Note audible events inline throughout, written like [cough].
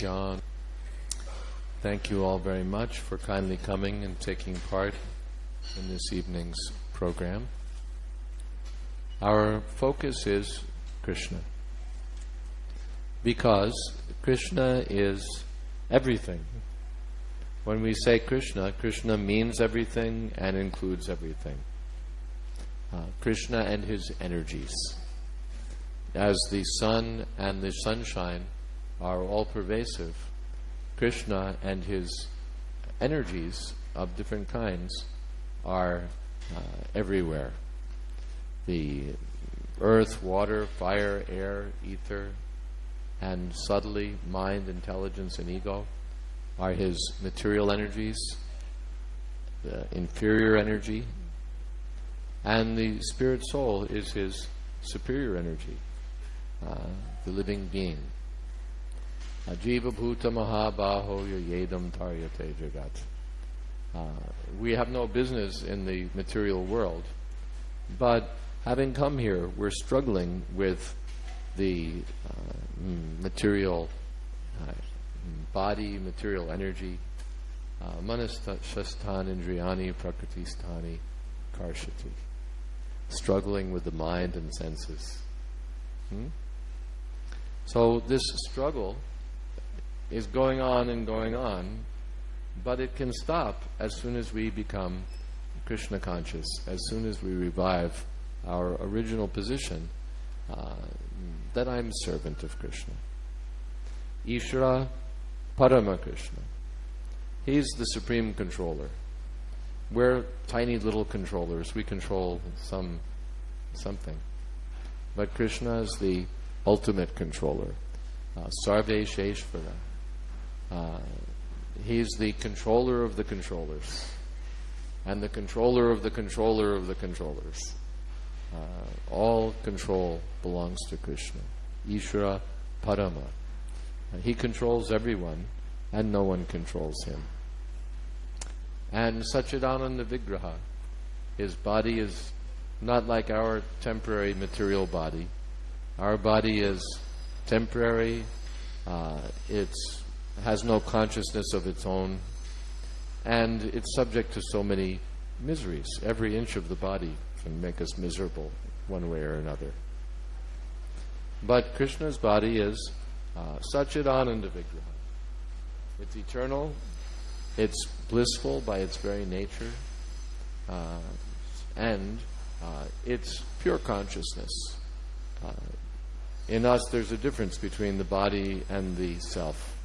Gyan. Thank you all very much for kindly coming and taking part in this evening's program. Our focus is Krishna. Because Krishna is everything. When we say Krishna, Krishna means everything and includes everything. Uh, Krishna and his energies. As the sun and the sunshine are all pervasive, Krishna and his energies of different kinds are uh, everywhere. The earth, water, fire, air, ether, and subtly mind, intelligence, and ego are his material energies, the inferior energy, and the spirit soul is his superior energy, uh, the living being. Ajiva Bhuta Mahabaho Taryate Jagat. Uh, we have no business in the material world, but having come here, we're struggling with the uh, mm, material uh, body, material energy. Uh, Manashastan Indriyani Prakritistani Karshati. Struggling with the mind and senses. Hmm? So, this struggle is going on and going on, but it can stop as soon as we become Krishna conscious, as soon as we revive our original position uh, that I'm servant of Krishna. Ishvara Parama Krishna. He's the supreme controller. We're tiny little controllers. We control some something. But Krishna is the ultimate controller. Uh, Sarve Sheshvara. Uh, he's the controller of the controllers, and the controller of the controller of the controllers. Uh, all control belongs to Krishna. Ishvara Parama. He controls everyone, and no one controls him. And Sachidananda Vigraha, his body is not like our temporary material body. Our body is temporary, uh, it's has no consciousness of its own, and it's subject to so many miseries. Every inch of the body can make us miserable one way or another. But Krishna's body is uh, Satchidananda Vigraha. It's eternal, it's blissful by its very nature, uh, and uh, it's pure consciousness. Uh, in us, there's a difference between the body and the self.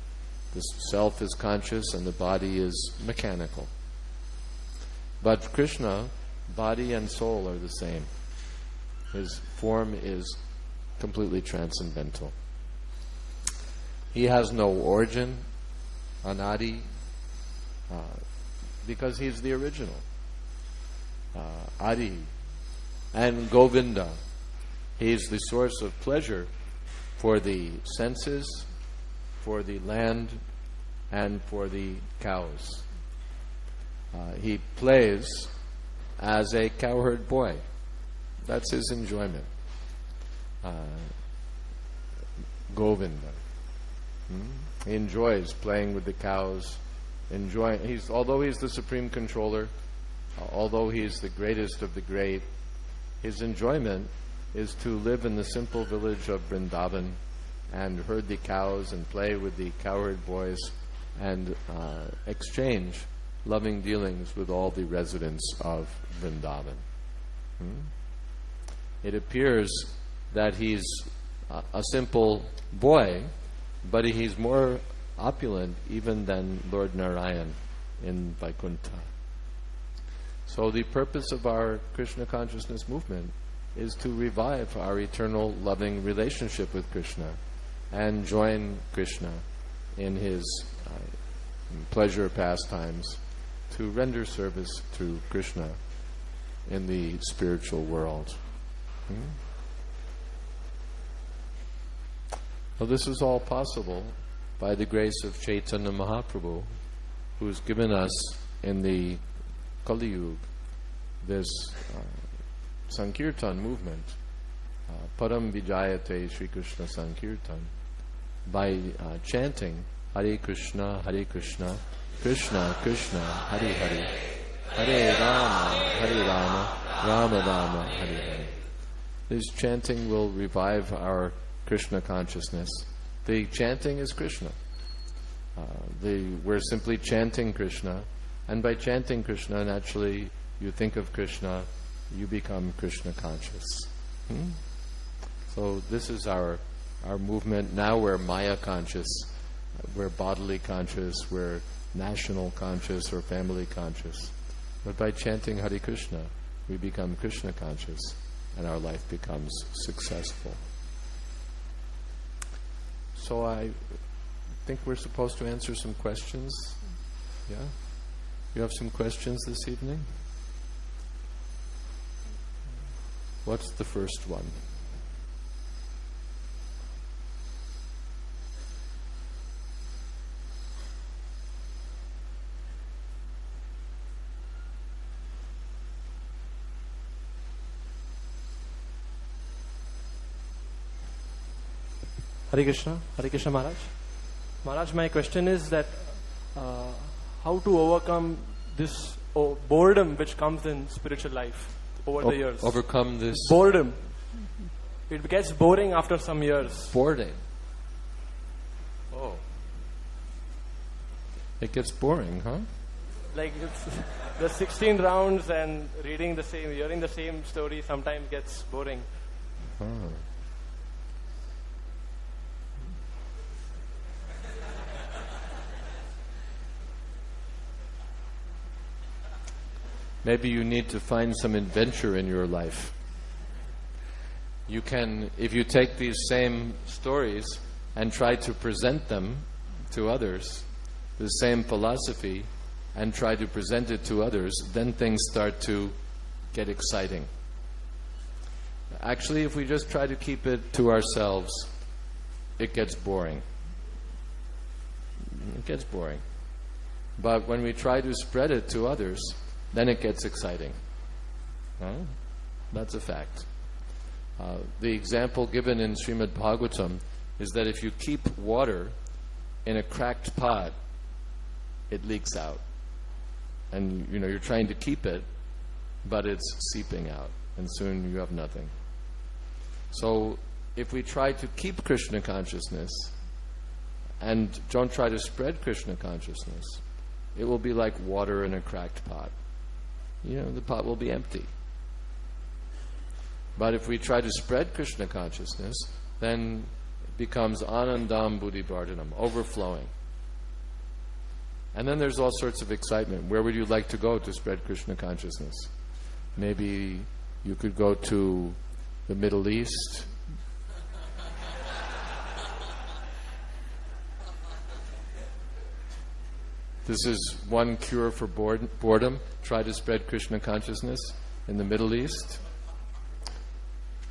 The self is conscious and the body is mechanical. But Krishna, body and soul are the same. His form is completely transcendental. He has no origin, anadi, uh, because he's the original. Uh, Adi. And Govinda. He's the source of pleasure for the senses, for the land, and for the cows. Uh, he plays as a cowherd boy. That's his enjoyment. Uh, Govinda. Hmm? He enjoys playing with the cows. Enjoying. He's although he's the supreme controller, uh, although he's the greatest of the great, his enjoyment is to live in the simple village of Vrindavan and herd the cows and play with the cowherd boys and uh, exchange loving dealings with all the residents of Vrindavan. Hmm? It appears that he's a, a simple boy, but he's more opulent even than Lord Narayan in Vaikuntha. So, the purpose of our Krishna consciousness movement is to revive our eternal loving relationship with Krishna and join Krishna in his uh, pleasure pastimes to render service to Krishna in the spiritual world. Hmm? Well, this is all possible by the grace of Chaitanya Mahaprabhu, who has given us in the Kali Yuga this uh, Sankirtan movement, Param Vijayate Sri Krishna Sankirtan, by uh, chanting Hare Krishna, Hare Krishna, Krishna Krishna, Hare Hare, Hare Rama, Hare Rama, Rama Rama, Hare Hare. This chanting will revive our Krishna consciousness. The chanting is Krishna. Uh, the, we're simply chanting Krishna, and by chanting Krishna, naturally, you think of Krishna, you become Krishna conscious. Hmm? So this is our our movement. Now we're Maya conscious, we're bodily conscious, we're national conscious or family conscious. But by chanting Hare Krishna, we become Krishna conscious, and our life becomes successful. So I think we're supposed to answer some questions. Yeah? You have some questions this evening? What's the first one? Hare Krishna, Hare Krishna Maharaj. Maharaj, my question is that uh, how to overcome this oh, boredom which comes in spiritual life over O- the years. overcome this boredom. It gets boring after some years. boredom. Oh. It gets boring, huh? Like it's, [laughs] the 16 rounds and reading the same, hearing the same story sometimes gets boring. Oh. Maybe you need to find some adventure in your life. You can, if you take these same stories and try to present them to others, the same philosophy, and try to present it to others, then things start to get exciting. Actually, if we just try to keep it to ourselves, it gets boring. It gets boring. But when we try to spread it to others, then it gets exciting. That's a fact. Uh, the example given in Srimad Bhagavatam is that if you keep water in a cracked pot, it leaks out. And you know you're trying to keep it, but it's seeping out, and soon you have nothing. So if we try to keep Krishna consciousness and don't try to spread Krishna consciousness, it will be like water in a cracked pot. You know, the pot will be empty. But if we try to spread Krishna consciousness, then it becomes anandam buddhivardhanam, overflowing. And then there's all sorts of excitement. Where would you like to go to spread Krishna consciousness? Maybe you could go to the Middle East. This is one cure for boredom. Try to spread Krishna consciousness in the Middle East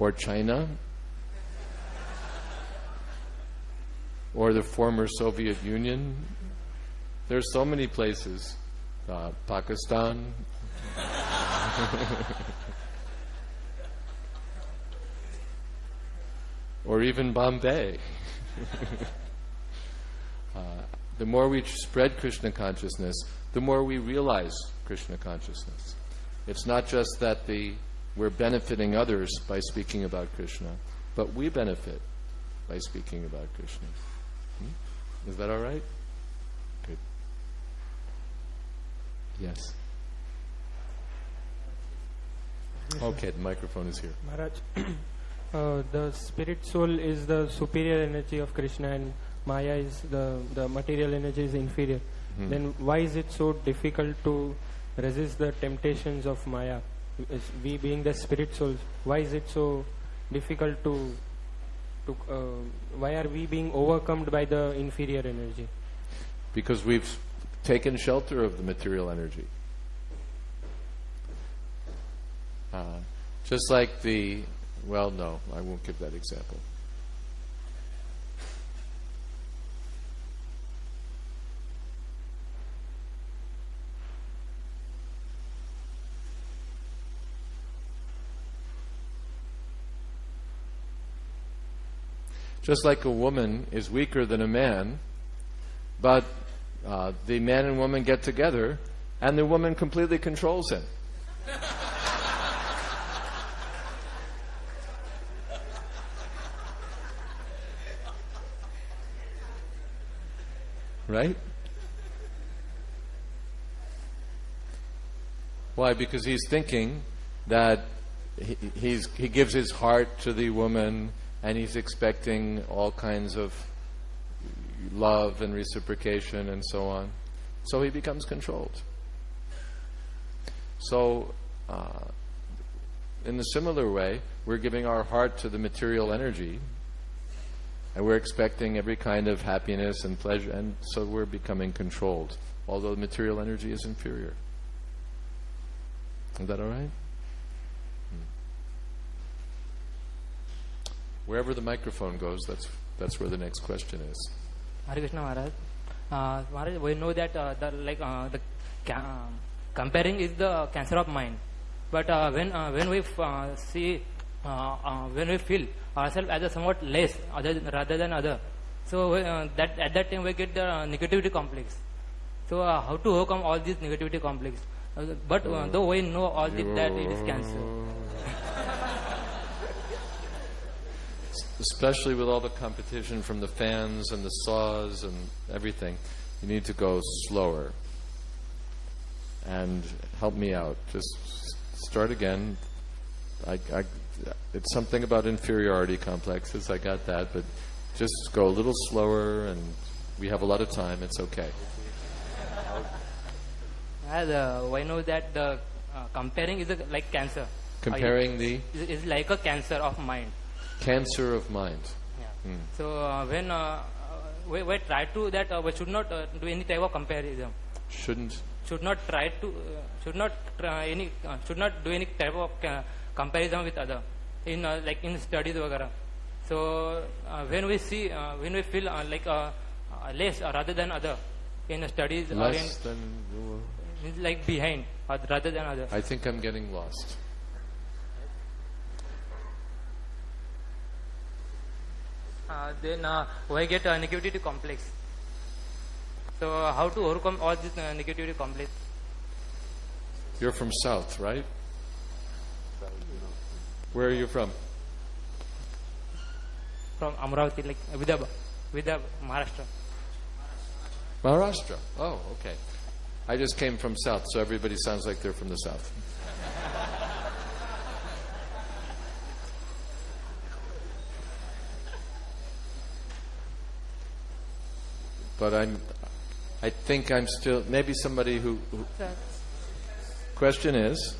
or China or the former Soviet Union. There are so many places. Uh, Pakistan. [laughs] or even Bombay. [laughs] uh, the more we spread Krishna consciousness, the more we realize Krishna consciousness. It's not just that the, we're benefiting others by speaking about Krishna, but we benefit by speaking about Krishna. Hmm? Is that all right? Good. Yes. Okay, the microphone is here. Maharaj, [clears throat] uh, the spirit soul is the superior energy of Krishna and Maya is the, the material energy is inferior. Hmm. Then why is it so difficult to resist the temptations of Maya? As we being the spirit souls, why is it so difficult to, to uh, why are we being overcome by the inferior energy? Because we've taken shelter of the material energy. Uh, just like the, well, no, I won't give that example. Just like a woman is weaker than a man, But uh, the man and woman get together, and the woman completely controls him. right? Why? Because he's thinking that he, he's, he gives his heart to the woman and he's expecting all kinds of love and reciprocation and so on. So he becomes controlled. So, uh, in a similar way, we're giving our heart to the material energy and we're expecting every kind of happiness and pleasure, and so we're becoming controlled, although the material energy is inferior. Is that all right? Wherever the microphone goes, that's, that's where the next question is. Hare Krishna Maharaj. Uh, Maharaj, we know that uh, the like uh, the uh, comparing is the cancer of mind. But uh, when uh, when we uh, see when we feel ourselves as a somewhat less other rather than other, so that at that time we get the negativity complex. So how to overcome all these negativity complex? But though we know all this, that it is cancer. Especially with all the competition from the fans and the saws and everything, you need to go slower. And help me out. Just start again. I, I, it's something about inferiority complexes. I got that, but just go a little slower, and we have a lot of time. It's okay. Uh, we know that the uh, comparing is a, like cancer. Comparing the is, is like a cancer of mind. Cancer of mind. Yeah. Mm. So uh, when uh, uh, we, we, try to that, uh, we should not uh, do any type of comparison. Shouldn't. Should not try to, uh, should not try any, should not do any type of comparison with other, in like in studies etc. So when we see, when we feel like less rather than other, in studies less or in, than like behind rather than other. I think I'm getting lost. Then uh, we get a negativity complex. So how to overcome all this uh, negativity complex? You're from South, right? Where are you from? From Amravati, like Vidarbha, Vidarbha, Maharashtra. Maharashtra. Oh, okay. I just came from South, so everybody sounds like they're from the South. But I'm, I think I'm still, maybe somebody who, who question is,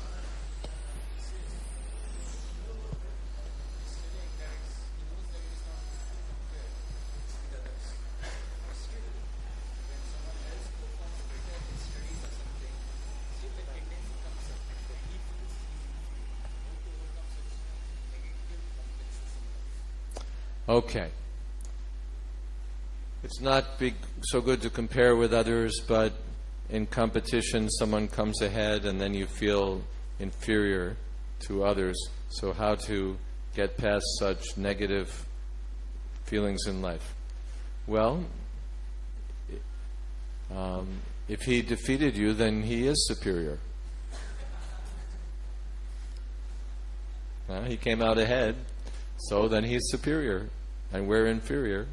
Okay. It's not big, so good to compare with others, but in competition, someone comes ahead and then you feel inferior to others. So, how to get past such negative feelings in life? Well, um, if he defeated you, then he is superior. Uh, he came out ahead, so then he's superior, and we're inferior.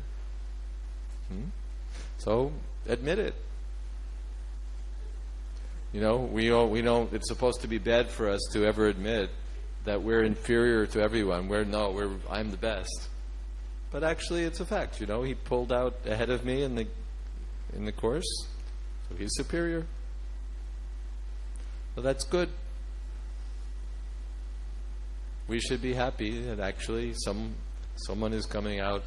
Hmm? So admit it. You know, we all, we don't. It's supposed to be bad for us to ever admit that we're inferior to everyone. We're no, we're I'm the best. But actually, it's a fact. You know, he pulled out ahead of me in the in the course, so he's superior. Well, that's good. We should be happy that actually some someone is coming out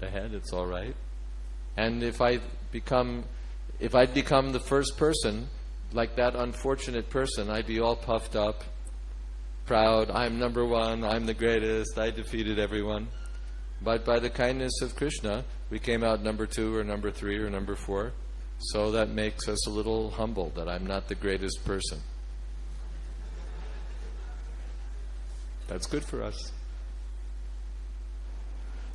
ahead. It's all right. And if I become, if I'd become the first person, like that unfortunate person, I'd be all puffed up, proud. I'm number one. I'm the greatest. I defeated everyone. But by the kindness of Krishna, we came out number two or number three or number four. So that makes us a little humble that I'm not the greatest person. That's good for us.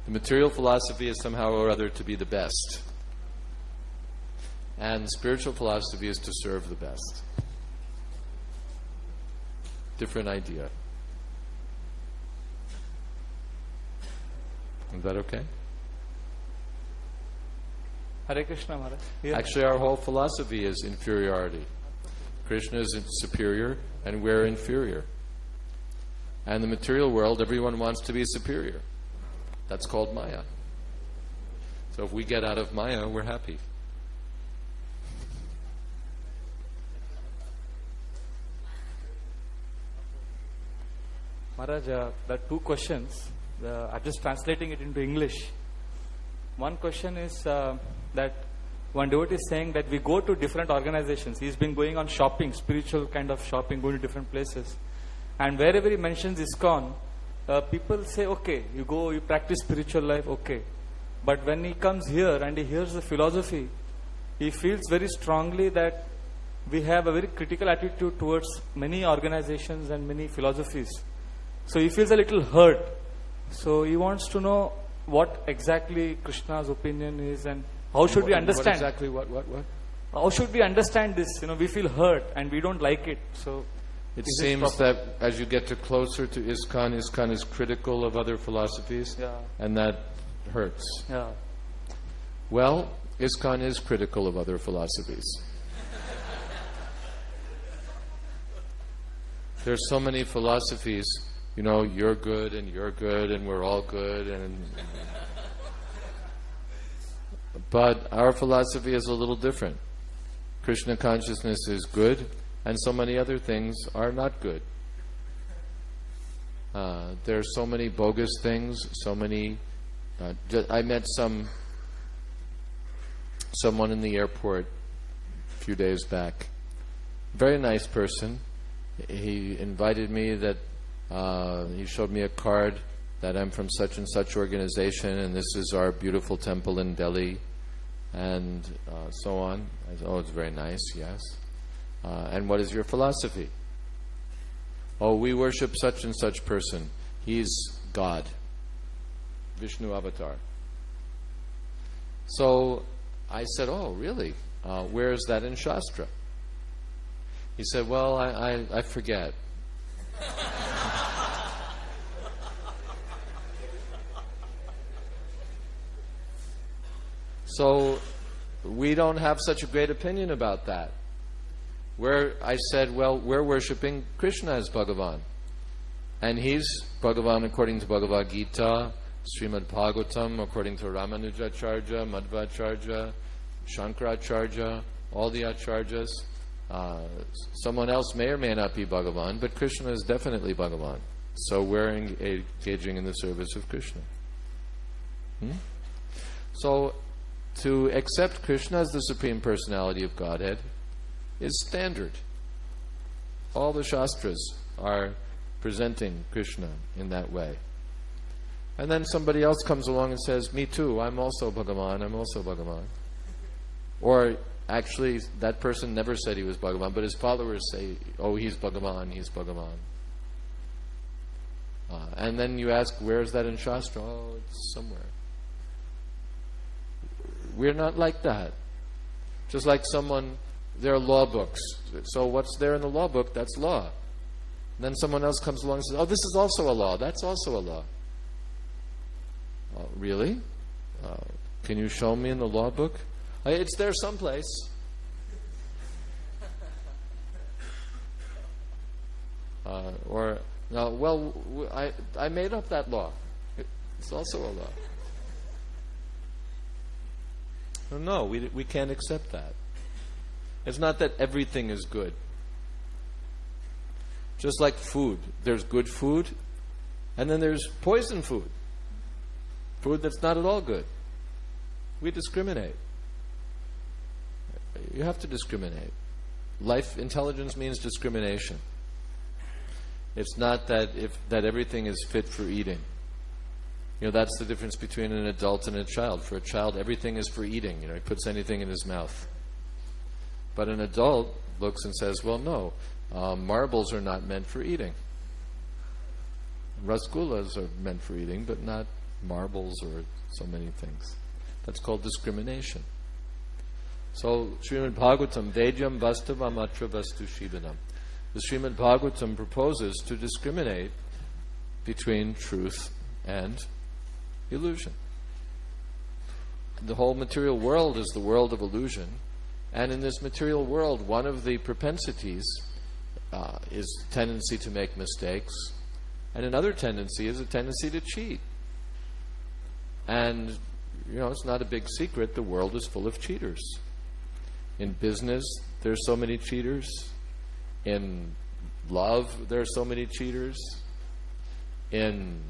The material philosophy is somehow or other to be the best. And spiritual philosophy is to serve the best. Different idea. Is that okay? Hare Krishna Maharaj. Yeah. Actually, our whole philosophy is inferiority. Krishna is superior, and we're inferior. And the material world, everyone wants to be superior. That's called Maya. So if we get out of Maya, we're happy. Maharaj, uh, there are two questions. The, I'm just translating it into English. One question is uh, that one devotee is saying that we go to different organizations. He's been going on shopping, spiritual kind of shopping, going to different places. And wherever he mentions ISKCON, uh, people say, okay, you go, you practice spiritual life, okay. But when he comes here and he hears the philosophy, he feels very strongly that we have a very critical attitude towards many organizations and many philosophies. So he feels a little hurt. So he wants to know what exactly Krishna's opinion is and how should we understand? What exactly what, what, what? How should we understand this? You know, we feel hurt and we don't like it. So It is seems that as you get to closer to ISKCON, ISKCON is critical of other philosophies, Yeah. and that hurts. yeah, Well, ISKCON is critical of other philosophies. There's so many philosophies, you know, you're good and you're good and we're all good and but our philosophy is a little different. Krishna consciousness is good and so many other things are not good. Uh, there are so many bogus things, so many uh, I met some someone in the airport a few days back. Very nice person. He invited me that uh, he showed me a card that I'm from such and such organization, and this is our beautiful temple in Delhi, and uh, so on. I said, "Oh, it's very nice. Yes." Uh, and what is your philosophy? Oh, we worship such and such person. He's God. Vishnu avatar. So I said, Oh, really? Uh, where is that in Shastra? He said, Well, I, I, I forget. [laughs] so we don't have such a great opinion about that. Where I said, Well, we're worshiping Krishna as Bhagavan. And he's Bhagavan according to Bhagavad Gita, Srimad Bhagavatam according to Ramanujacharya, Madhvacharya, Shankaracharya, all the acharyas. Uh, someone else may or may not be Bhagavan, but Krishna is definitely Bhagavan. So we're engaging in the service of Krishna. Hmm? So to accept Krishna as the Supreme Personality of Godhead is standard. All the Shastras are presenting Krishna in that way. And then somebody else comes along and says, Me too, I'm also Bhagavan, I'm also Bhagavan. Or actually, that person never said he was Bhagavan, but his followers say, Oh, he's Bhagavan, he's Bhagavan. Uh, and then you ask, Where is that in Shastra? Oh, it's somewhere. We're not like that. Just like someone, there are law books. So what's there in the law book, that's law. And then someone else comes along and says, Oh, this is also a law. That's also a law. Uh, really? Uh, can you show me in the law book? Uh, it's there someplace. [laughs] Uh, or, no, well, I, I made up that law. It's also a law. No, no, we, we can't accept that. It's not that everything is good. Just like food, there's good food, and then there's poison food. Food that's not at all good. We discriminate. You have to discriminate. Life intelligence means discrimination. It's not that if that everything is fit for eating. You know, that's the difference between an adult and a child. For a child, everything is for eating. You know, he puts anything in his mouth. But an adult looks and says, well, no, uh, marbles are not meant for eating. Rasgullas are meant for eating, but not marbles or so many things. That's called discrimination. So, Srimad Bhagavatam, Vedyam Vastavam Atra Vastu Shivanam. The Srimad Bhagavatam proposes to discriminate between truth and illusion. The whole material world is the world of illusion, and in this material world, one of the propensities uh, is tendency to make mistakes, and another tendency is a tendency to cheat. And you know, it's not a big secret. The world is full of cheaters. In business, there's so many cheaters. In love, there are so many cheaters. In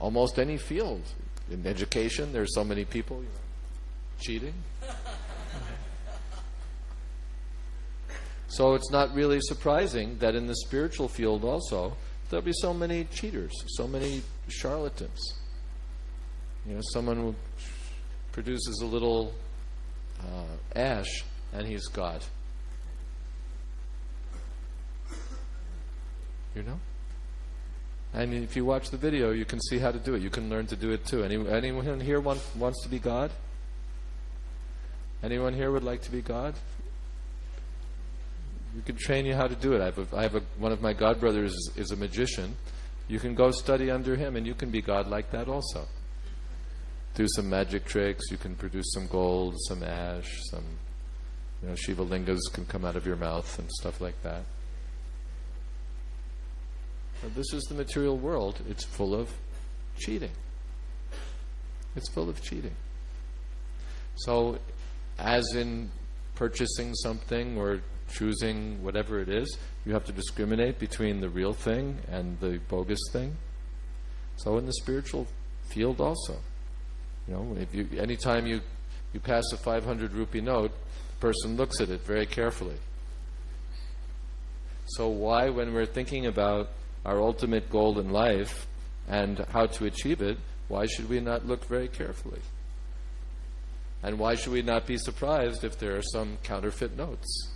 almost any field, in education, there's so many people you know, cheating. So it's not really surprising that in the spiritual field also there'll be so many cheaters, so many charlatans. You know, someone who produces a little uh, ash and he's God. You know? And if you watch the video, you can see how to do it. You can learn to do it too. Any, anyone here want, wants to be God? Anyone here would like to be God? We can train you how to do it. I have, a, I have a, one of my god brothers is, is a magician. You can go study under him, and you can be God like that also. Do some magic tricks. You can produce some gold, some ash, some you know Shiva lingas can come out of your mouth and stuff like that. But this is the material world. It's full of cheating. It's full of cheating. So, as in purchasing something or choosing whatever it is, you have to discriminate between the real thing and the bogus thing. So in the spiritual field also, you know, if you anytime you you pass a 500 rupee note, the person looks at it very carefully. So why, when we're thinking about our ultimate goal in life and how to achieve it, why should we not look very carefully? And why should we not be surprised if there are some counterfeit notes?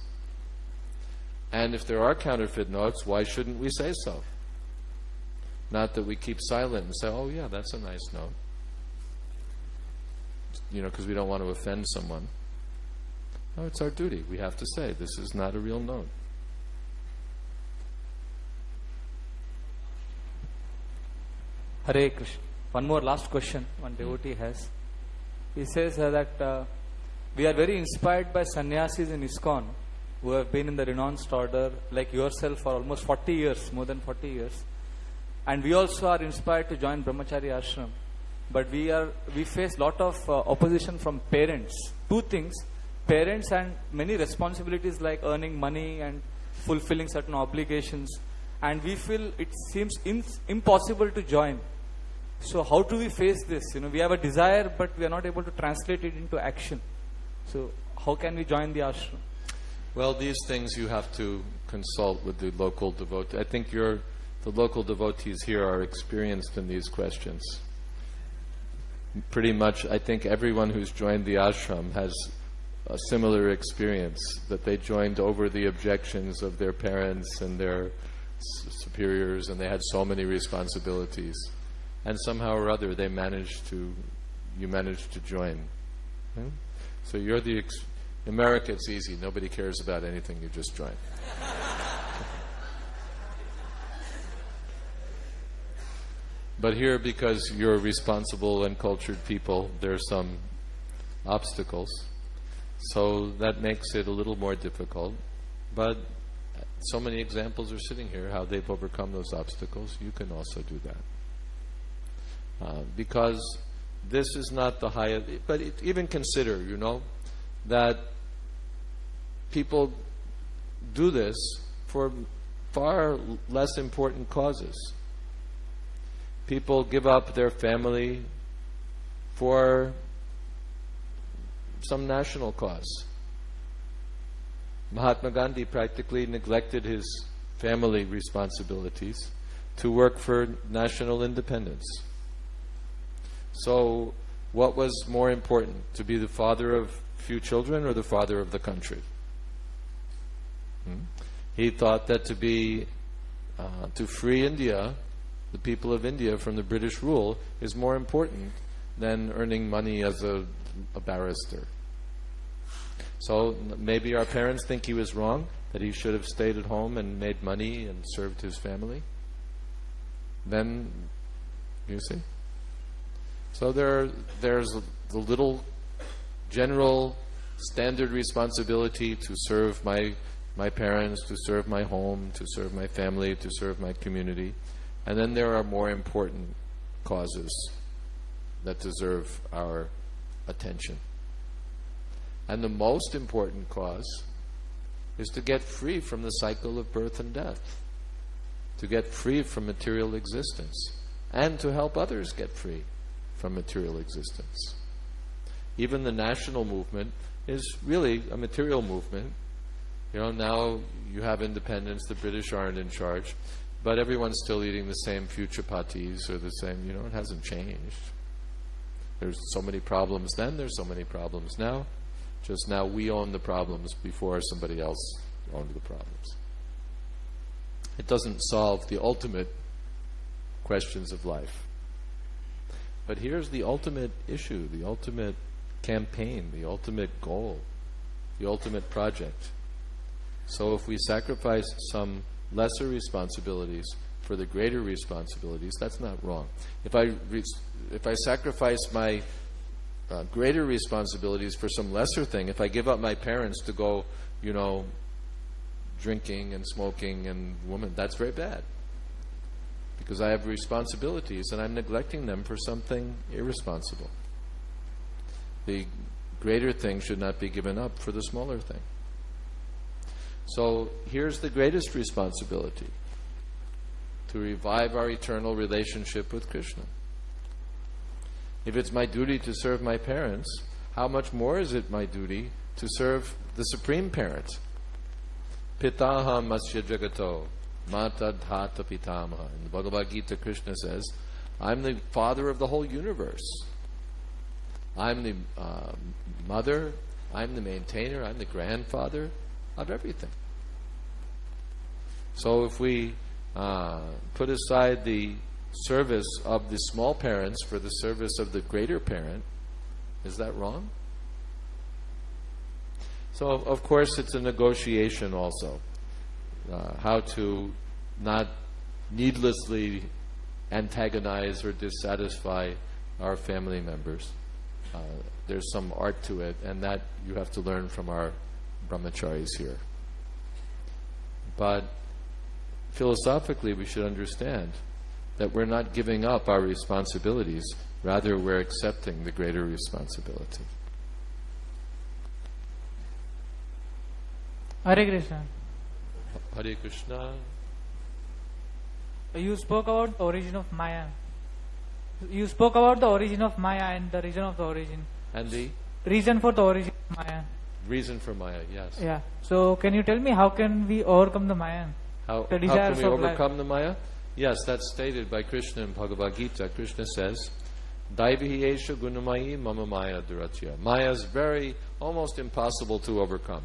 And if there are counterfeit notes, why shouldn't we say so? Not that we keep silent and say, oh, yeah, that's a nice note. You know, because we don't want to offend someone. No, it's our duty. We have to say, this is not a real note. Hare Krishna. One more last question one devotee has. He says uh, that uh, we are very inspired by sannyasis in ISKCON who have been in the renounced order like yourself for almost 40 years, more than 40 years. And we also are inspired to join Brahmachari Ashram. But we are we face lot of uh, opposition from parents. Two things: parents and many responsibilities like earning money and fulfilling certain obligations. And we feel it seems impossible to join. So how do we face this? You know, we have a desire, but we are not able to translate it into action. So how can we join the ashram? Well, these things you have to consult with the local devotee. I think your, the local devotees here are experienced in these questions. Pretty much, I think everyone who's joined the ashram has a similar experience that they joined over the objections of their parents and their superiors, and they had so many responsibilities. And somehow or other, they managed to, you managed to join. Hmm? So you're the in America, it's easy. Nobody cares about anything. You just join. [laughs] but here, because you're responsible and cultured people, there are some obstacles. So that makes it a little more difficult. But so many examples are sitting here how they've overcome those obstacles. You can also do that. Uh, because this is not the highest, but it, even consider, you know, that people do this for far less important causes. People give up their family for some national cause. Mahatma Gandhi practically neglected his family responsibilities to work for national independence. So, what was more important, to be the father of few children or the father of the country? Hmm? He thought that to be uh, to free India, the people of India from the British rule, is more important than earning money as a a barrister. So maybe our parents think he was wrong, that he should have stayed at home and made money and served his family. Then, you see? So there, there's the little general standard responsibility to serve my, my parents, to serve my home, to serve my family, to serve my community. And then there are more important causes that deserve our attention. And the most important cause is to get free from the cycle of birth and death, to get free from material existence, and to help others get free from material existence. Even the national movement is really a material movement. You know, now you have independence, the British aren't in charge, but everyone's still eating the same future patis or the same, you know, it hasn't changed. There's so many problems then, there's so many problems now. Just now we own the problems before somebody else owned the problems. It doesn't solve the ultimate questions of life. But here's the ultimate issue, the ultimate campaign, the ultimate goal, the ultimate project. So if we sacrifice some lesser responsibilities for the greater responsibilities, that's not wrong. If I, if I sacrifice my uh, greater responsibilities for some lesser thing, if I give up my parents to go, you know, drinking and smoking and women, that's very bad. Because I have responsibilities and I'm neglecting them for something irresponsible. The greater thing should not be given up for the smaller thing. So here's the greatest responsibility to revive our eternal relationship with Krishna. If it's my duty to serve my parents, how much more is it my duty to serve the Supreme Parent? Pitaha Masya Jagato, Mata Dhata Pitamaha. In the Bhagavad Gita, Krishna says, I'm the father of the whole universe. I'm the uh, mother, I'm the maintainer, I'm the grandfather of everything. So if we uh, put aside the service of the small parents for the service of the greater parent, is that wrong? So, of, of course, it's a negotiation also. Uh, how to not needlessly antagonize or dissatisfy our family members. Uh, there's some art to it, and that you have to learn from our brahmacharis here. But philosophically, we should understand that we're not giving up our responsibilities, rather, we're accepting the greater responsibility. Hare Krishna. Hare Krishna. You spoke about the origin of Maya. You spoke about the origin of Maya and the reason of the origin. And the Reason for the origin of Maya. reason for Maya, yes. Yeah. So can you tell me how can we overcome the Maya? How, The how can we of life. overcome the Maya? Yes, that's stated by Krishna in Bhagavad Gita. Krishna says, Daivihi esha gunamayi mama maya duratya. Maya is very, almost impossible to overcome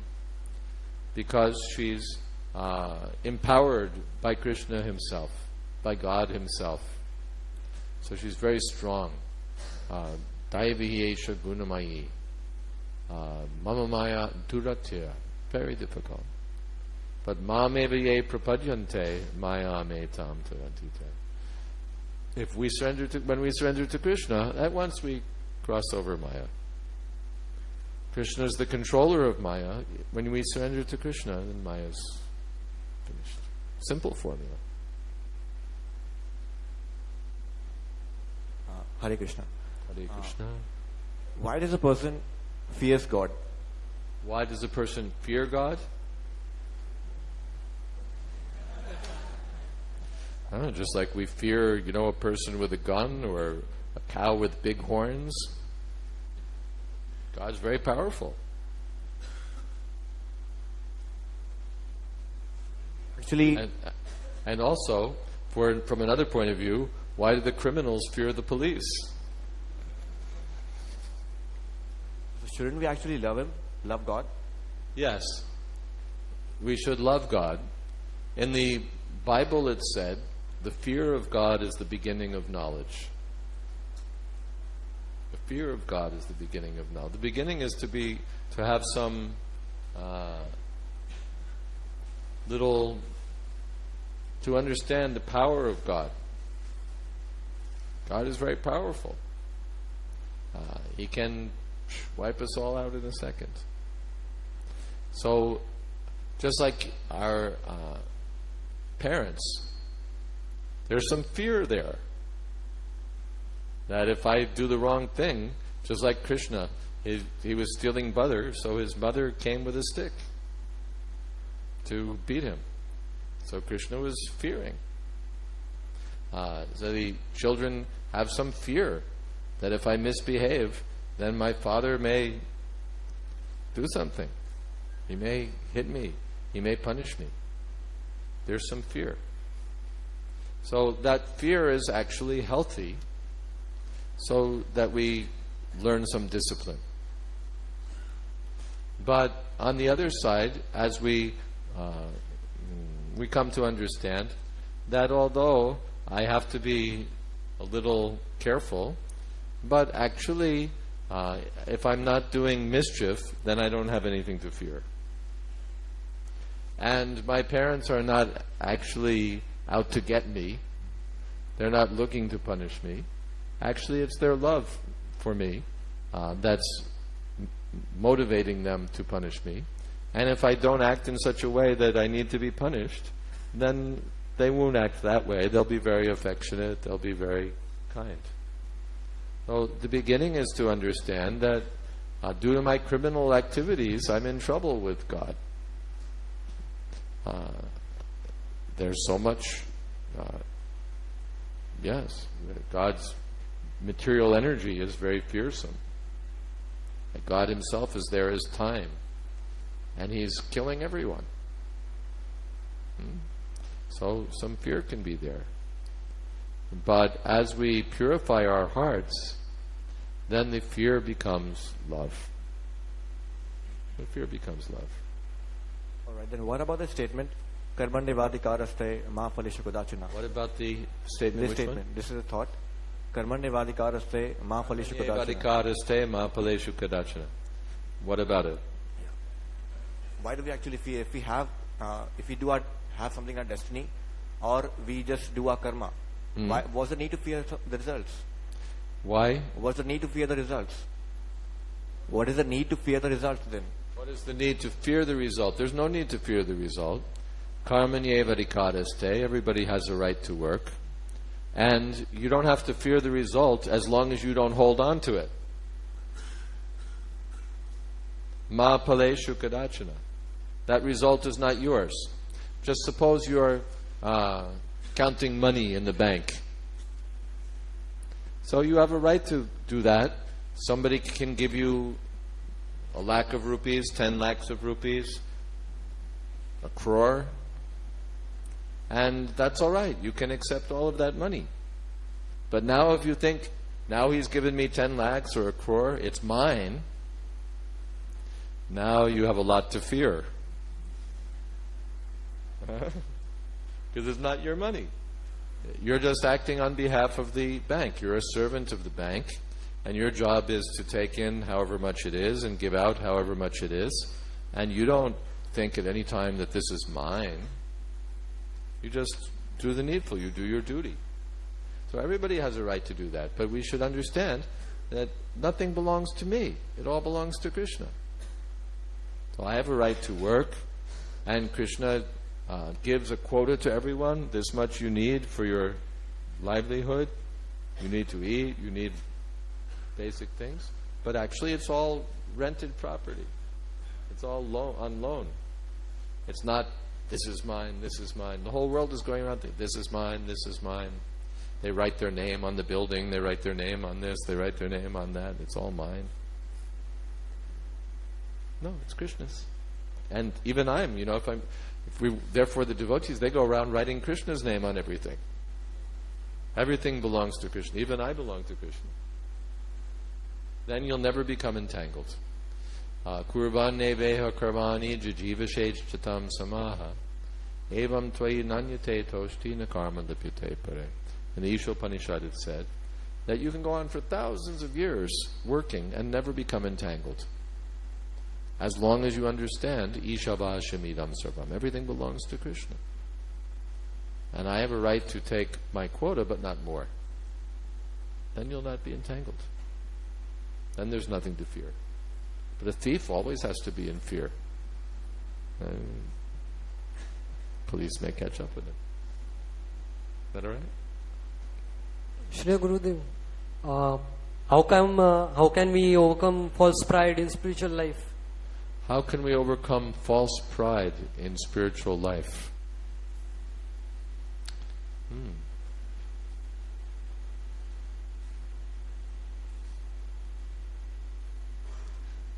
because she's uh, empowered by Krishna himself, by God himself. So she's very strong. Uh, Daivihi esha gunamayi. Mamamaya Mama maya duratya. Very difficult. But mameva ye prapadyante maya me tam tarantite. If we surrender to, when we surrender to Krishna, at once we cross over Maya. Krishna is the controller of Maya. When we surrender to Krishna, then Maya's finished. Simple formula. Uh, Hare Krishna. Hare Krishna. Why does a person fears God? Why does a person fear God? I don't know, just like we fear, you know, a person with a gun or a cow with big horns. God's very powerful. Actually, And, and also, for, from another point of view, why do the criminals fear the police? shouldn't we actually love Him, love God? Yes. We should love God. In the Bible, it said, the fear of God is the beginning of knowledge. The fear of God is the beginning of now. The beginning is to be to have some uh, little to understand the power of God. God is very powerful. Uh, he can wipe us all out in a second. So, just like our uh, parents, there's some fear there. That if I do the wrong thing, just like Krishna, he, he was stealing butter, so his mother came with a stick to beat him. So Krishna was fearing. Uh, so the children have some fear that if I misbehave, then my father may do something. He may hit me. He may punish me. There's some fear. So that fear is actually healthy so that we learn some discipline. But on the other side, as we uh, we come to understand that although I have to be a little careful, but actually, uh, if I'm not doing mischief, then I don't have anything to fear. And my parents are not actually out to get me. They're not looking to punish me. Actually, it's their love for me uh, that's motivating them to punish me. And if I don't act in such a way that I need to be punished, then they won't act that way. They'll be very affectionate, they'll be very kind. So the beginning is to understand that uh, due to my criminal activities, I'm in trouble with God. Uh, there's so much, uh, yes, God's material energy is very fearsome. God Himself is there as time, and He's killing everyone. Hmm? So some fear can be there. But as we purify our hearts, then the fear becomes love. The fear becomes love. All right, then what about the statement? Karmandevadikaraste ma phaleshu. What about the statement? This statement, this is a thought. Karmandevadikaraste ma phaleshu one? kadachana. Evadikaraste ma paleshu kadachana. What about it? Why do we actually fear? If we have, uh, if we do our, have something our destiny, or we just do our karma, Hmm. why was the need to fear the results? Why? Was the need to fear the results? What is the need to fear the results then? What is the need to fear the result? There's no need to fear the result. Everybody has a right to work. And you don't have to fear the result as long as you don't hold on to it. Ma paleshu kadachana. That result is not yours. Just suppose you're uh, counting money in the bank. So you have a right to do that. Somebody can give you a lakh of rupees, ten lakhs of rupees, a crore, and that's all right. You can accept all of that money. But now, if you think, now he's given me ten lakhs or a crore, it's mine, now you have a lot to fear. [laughs] Because it's not your money. You're just acting on behalf of the bank. You're a servant of the bank, and your job is to take in however much it is and give out however much it is. And you don't think at any time that this is mine. You just do the needful, you do your duty. So everybody has a right to do that, but we should understand that nothing belongs to me, it all belongs to Krishna. So I have a right to work, and Krishna uh, gives a quota to everyone this much you need for your livelihood. You need to eat, you need basic things. But actually, it's all rented property, it's all loan, on loan. It's not, this is mine, this is mine. The whole world is going around this is mine, this is mine. They write their name on the building, they write their name on this, they write their name on that. It's all mine. No, it's Krishna's. And even I'm, you know, if I'm, we, therefore the devotees, they go around writing Krishna's name on everything. Everything belongs to Krishna. Even I belong to Krishna. Then you'll never become entangled. Uh, Kurvan neveha karmani jajiva chatam samaha evam tvayi nanyate toshti na karma lipyate pare. In the Ishopanishad it said that you can go on for thousands of years working and never become entangled. As long as you understand Ishava Shamidam Sarvam, everything belongs to Krishna. And I have a right to take my quota, but not more. Then you'll not be entangled. Then there's nothing to fear. But a thief always has to be in fear. And police may catch up with him. Is that all right? Shri Gurudev, uh, how come uh, how can we overcome false pride in spiritual life? How can we overcome false pride in spiritual life? Hmm.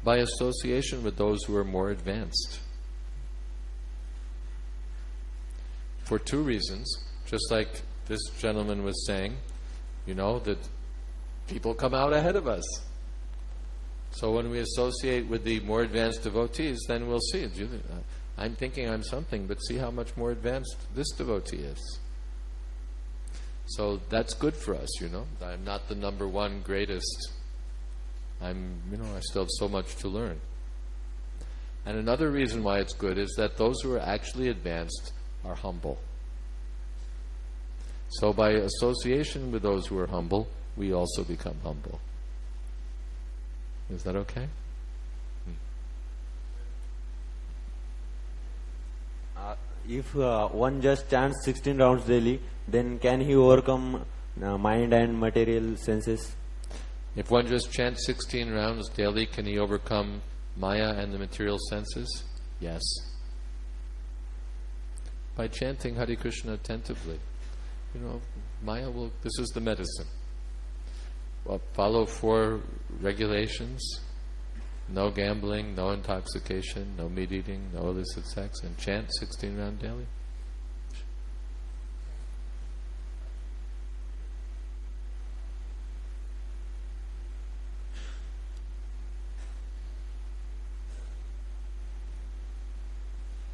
By association with those who are more advanced. For two reasons, just like this gentleman was saying, you know, that people come out ahead of us. So when we associate with the more advanced devotees, then we'll see. uh, I'm thinking I'm something, but see how much more advanced this devotee is. So that's good for us, you know. I'm not the number one greatest. I'm, you know, I still have so much to learn. And another reason why it's good is that those who are actually advanced are humble. So by association with those who are humble, we also become humble. Is that okay? Uh, if uh, one just chants 16 rounds daily, then can he overcome uh, mind and material senses? If one just chants 16 rounds daily, can he overcome Maya and the material senses? Yes. By chanting Hare Krishna attentively. You know, Maya will, this is the medicine. Well, follow four regulations no gambling, no intoxication, no meat eating, no illicit sex, and chant 16 round daily.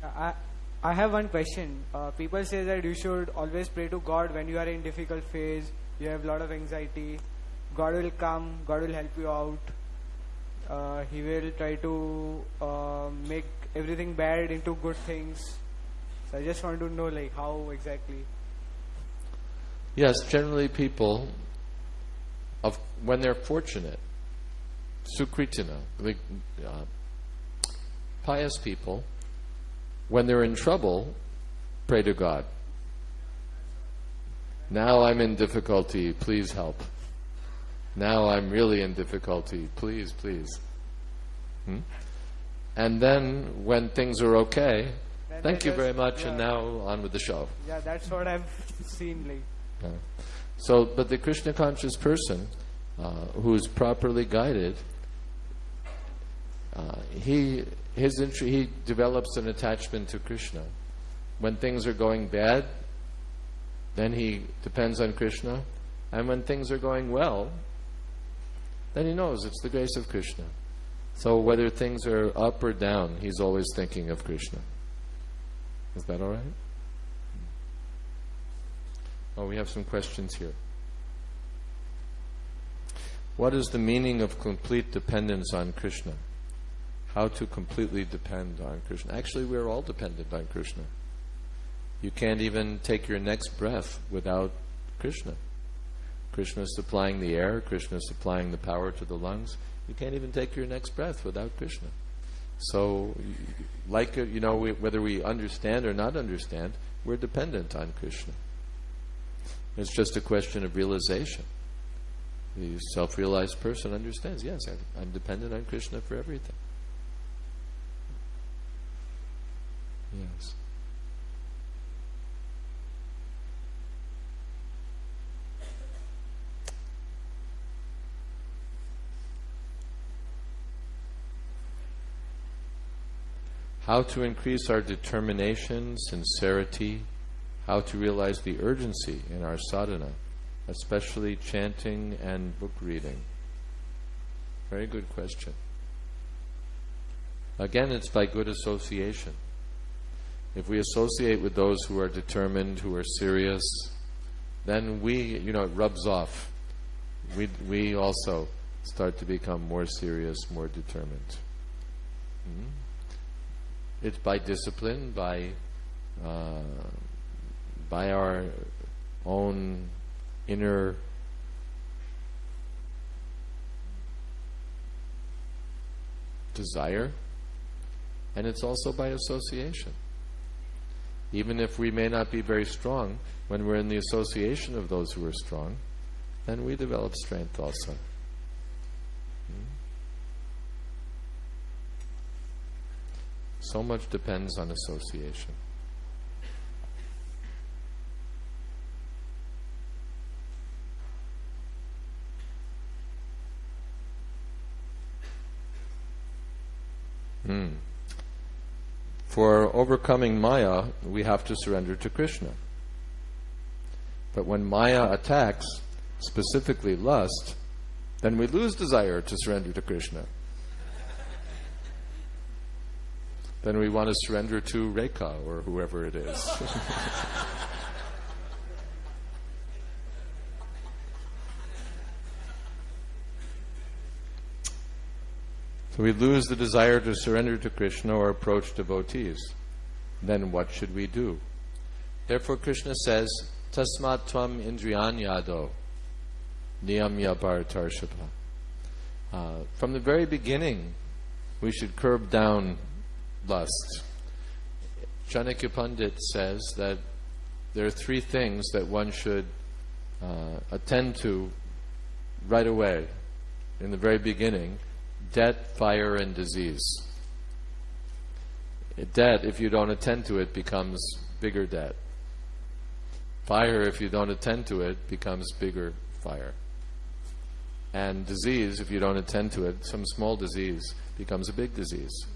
I, I have one question. Uh, people say that you should always pray to God when you are in difficult phase, you have a lot of anxiety. God will come, God will help you out. Uh, he will try to uh, make everything bad into good things. So I just want to know like how exactly. Yes, generally people, of when they're fortunate, sukritina, like, uh, pious people, when they're in trouble, pray to God. Now I'm in difficulty, please help. Now I'm really in difficulty, please, please. Hmm? And then when things are okay, Then thank you very just- much, and now on with the show. Yeah, that's what I've seen like. Yeah. So, but the Krishna conscious person uh, who is properly guided, uh, he his he develops an attachment to Krishna. When things are going bad, then he depends on Krishna, and when things are going well, then he knows it's the grace of Krishna. So whether things are up or down, he's always thinking of Krishna. Is that all right? Oh, we have some questions here. What is the meaning of complete dependence on Krishna? How to completely depend on Krishna? Actually, we're all dependent on Krishna. You can't even take your next breath without Krishna. Krishna is supplying the air, Krishna is supplying the power to the lungs. You can't even take your next breath without Krishna. So, like, you know, we, whether we understand or not understand, we're dependent on Krishna. It's just a question of realization. The self realized person understands yes, I'm dependent on Krishna for everything. Yes. How to increase our determination, sincerity, how to realize the urgency in our sadhana, especially chanting and book reading. Very good question. Again, it's by good association. If we associate with those who are determined, who are serious, then we, you know, it rubs off. we, we also start to become more serious, more determined. Hmm? It's by discipline, by uh, by our own inner desire, and it's also by association. Even if we may not be very strong, when we're in the association of those who are strong, then we develop strength also. So much depends on association. Hmm. For overcoming Maya, we have to surrender to Krishna. But when Maya attacks, specifically lust, then we lose desire to surrender to Krishna. Then we want to surrender to Rekha or whoever it is. [laughs] So we lose the desire to surrender to Krishna or approach devotees. Then what should we do? Therefore, Krishna says, Tasmat tvam indriyanyado niyamya bharatarshapa. Uh, from the very beginning, we should curb down lust. Chanakya Pandit says that there are three things that one should uh, attend to right away in the very beginning debt, fire, and disease. Debt, if you don't attend to it, becomes bigger debt. Fire, if you don't attend to it, becomes bigger fire. And disease, if you don't attend to it, some small disease becomes a big disease.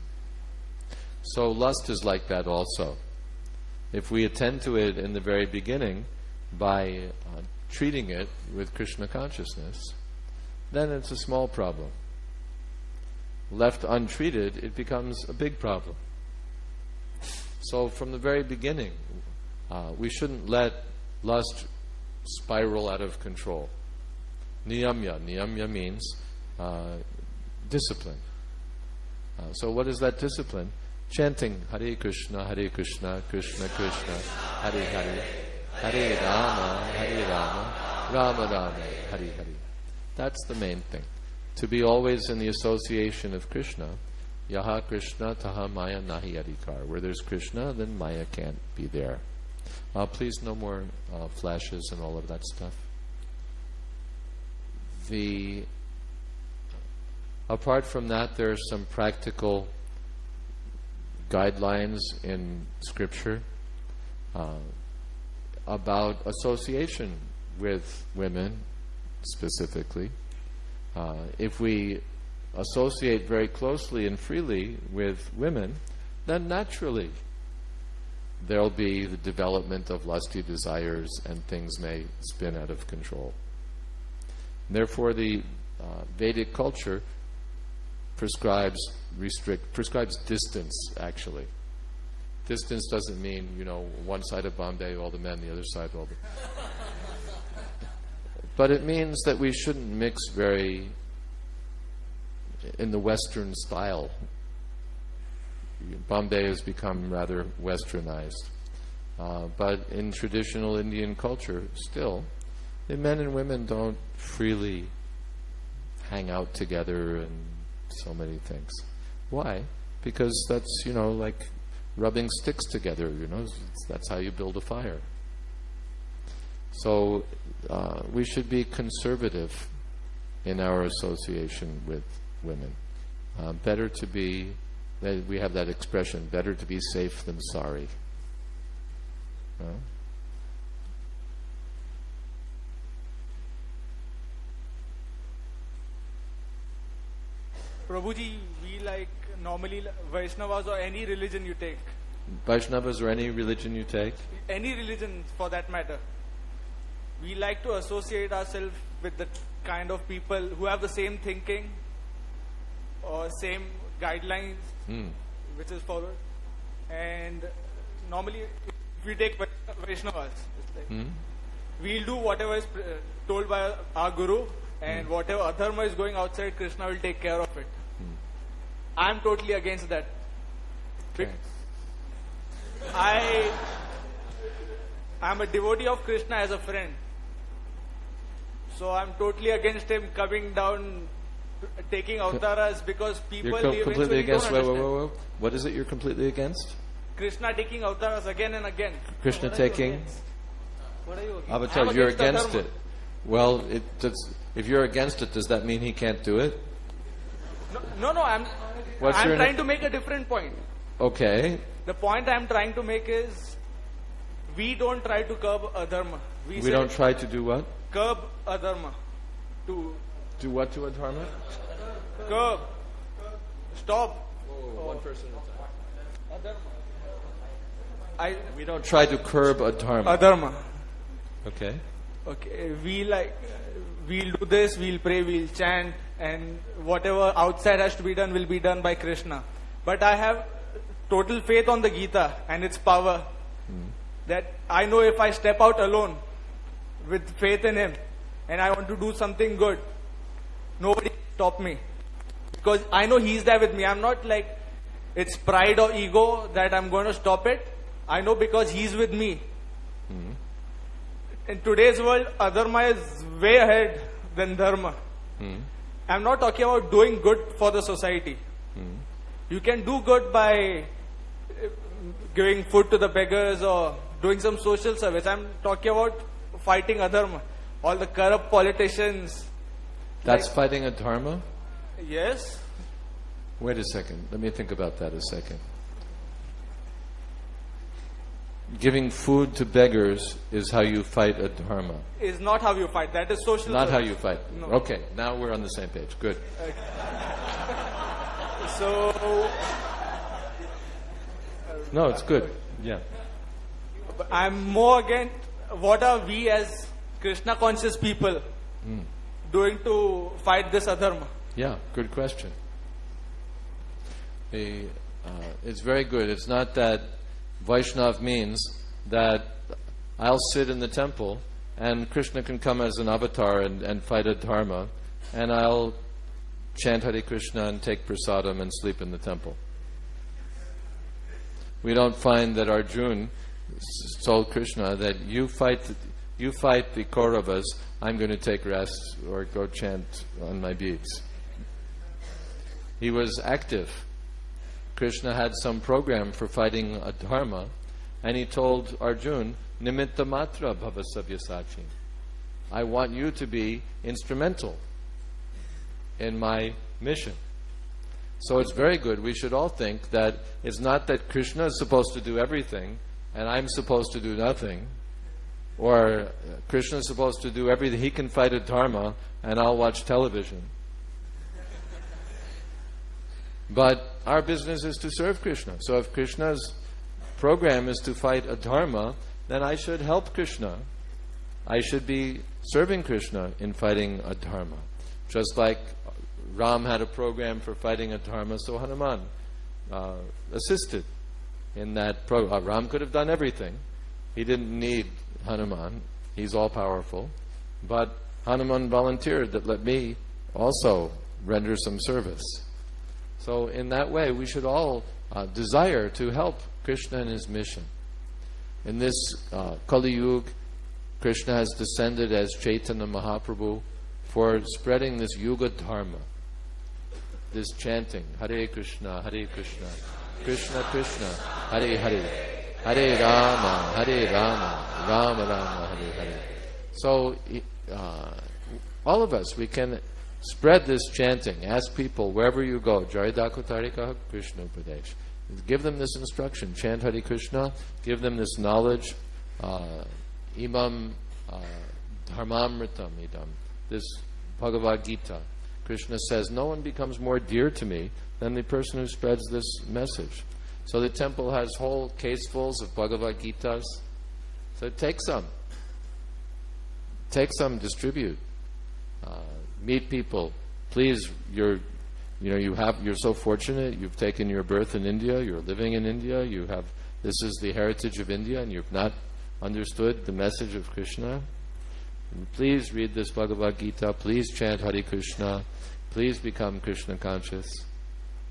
So lust is like that also. If we attend to it in the very beginning by uh, treating it with Krishna consciousness, then it's a small problem left untreated, it becomes a big problem. So, from the very beginning, uh, we shouldn't let lust spiral out of control. Niyamya. Niyamya means uh, discipline. Uh, so, what is that discipline? Chanting Hare Krishna, Hare Krishna, Krishna Krishna, Hare Hare, Hare Rama, Hare Rama, Rama Rama, Hare Hare. That's the main thing to be always in the association of Krishna. Yaha Krishna Taha Maya Nahi Adhikar. Where there's Krishna, then Maya can't be there. Uh, please, no more uh, flashes and all of that stuff. The apart from that, there are some practical guidelines in Scripture uh, about association with women specifically. Uh, if we associate very closely and freely with women, then naturally there'll be the development of lusty desires and things may spin out of control. Therefore, the uh, Vedic culture prescribes restrict prescribes distance. Actually, distance doesn't mean you know one side of Bombay all the men, the other side all the. But it means that we shouldn't mix very in the Western style. Bombay has become rather westernized. Uh, but in traditional Indian culture, still, the men and women don't freely hang out together and so many things. Why? Because that's, you know, like rubbing sticks together, you know, that's how you build a fire. So uh, we should be conservative in our association with women. Uh, better to be, we have that expression, better to be safe than sorry. Prabhuji, we like normally Vaishnavas or any religion you take. Vaishnavas or any religion you take? Any religion for that matter we like to associate ourselves with the kind of people who have the same thinking or same guidelines mm. which is followed. And normally, if we take Vaishnavas, like mm. we'll do whatever is told by our guru and whatever adharma is going outside, Krishna will take care of it. I'm totally against that. Bec- I I'm a devotee of Krishna as a friend. So I'm totally against him coming down, taking avtaras because people You're co- eventually completely against. don't Wait, wait, understand. wait, wait. What is it you're completely against? Krishna taking avtaras again and again. Krishna What are you taking against? What are you against? Avatars. You're against against it. Well, it does, if you're against it, does that mean he can't do it? No, no, no I'm, What's I'm your trying to make a different point. Okay. The point I'm trying to make is we don't try to curb adharma. We, We don't try to do what? curb adharma. To Do what to adharma? curb. Stop. Oh, one person I, We don't try to curb adharma. adharma. Okay. Okay, we like, we'll do this, we'll pray, we'll chant, and whatever outside has to be done will be done by Krishna. But I have total faith on the Gita and its power that I know if I step out alone with faith in Him and I want to do something good, nobody can stop me. Because I know He's there with me. I'm not like, it's pride or ego that I'm going to stop it. I know because He's with me in today's world, adharma is way ahead than dharma. Hmm. I'm not talking about doing good for the society. You can do good by uh, giving food to the beggars or doing some social service. I'm talking about fighting adharma. All the corrupt politicians. That's fighting adharma? Yes. Wait a second. Let me think about that a second. Giving food to beggars is how you fight adharma. Is not how you fight. That is social Not how you fight. No. Okay, now we're on the same page. Good. [laughs] So No, it's good. Yeah. But I'm more against what are we as Krishna conscious people doing to fight this adharma? Yeah, good question. The, uh, it's very good. It's not that Vaishnav means that I'll sit in the temple and Krishna can come as an avatar and, and fight adharma, and I'll chant Hare Krishna and take prasadam and sleep in the temple. We don't find that Arjun told Krishna that you fight, the, you fight the Kauravas, I'm going to take rest or go chant on my beads. He was active. Krishna had some program for fighting adharma, and he told Arjun, Nimitta matra bhavasavya sachi. I want you to be instrumental in my mission. So it's very good. We should all think that it's not that Krishna is supposed to do everything and I'm supposed to do nothing, or Krishna is supposed to do everything. He can fight adharma and I'll watch television. But our business is to serve Krishna. So if Krishna's program is to fight adharma, then I should help Krishna. I should be serving Krishna in fighting adharma. Just like Ram had a program for fighting adharma, so Hanuman uh, assisted in that program. Uh, Ram could have done everything. He didn't need Hanuman. He's all powerful. But Hanuman volunteered that let me also render some service. So, in that way, we should all uh, desire to help Krishna in his mission. In this uh, Kali Yuga, Krishna has descended as Chaitanya Mahaprabhu for spreading this Yuga Dharma, this chanting, Hare Krishna, Hare Krishna, Krishna Krishna, Hare Hare, Hare Rama, Hare Rama, Rama Rama, Hare Hare. So, uh, all of us, we can spread this chanting. Ask people wherever you go, Jai Dakotarika Krishna Pradesh. Give them this instruction. Chant Hare Krishna. Give them this knowledge. Uh, imam uh, dharmamritam idam. This Bhagavad Gita. Krishna says, no one becomes more dear to me than the person who spreads this message. So the temple has whole casefuls of Bhagavad Gitas. So take some. Take some, distribute. Uh, meet people. Please, you're, you know, you have, you're so fortunate. You've taken your birth in India. You're living in India. You have, this is the heritage of India, and you've not understood the message of Krishna. Please read this Bhagavad Gita. Please chant Hare Krishna. Please become Krishna conscious.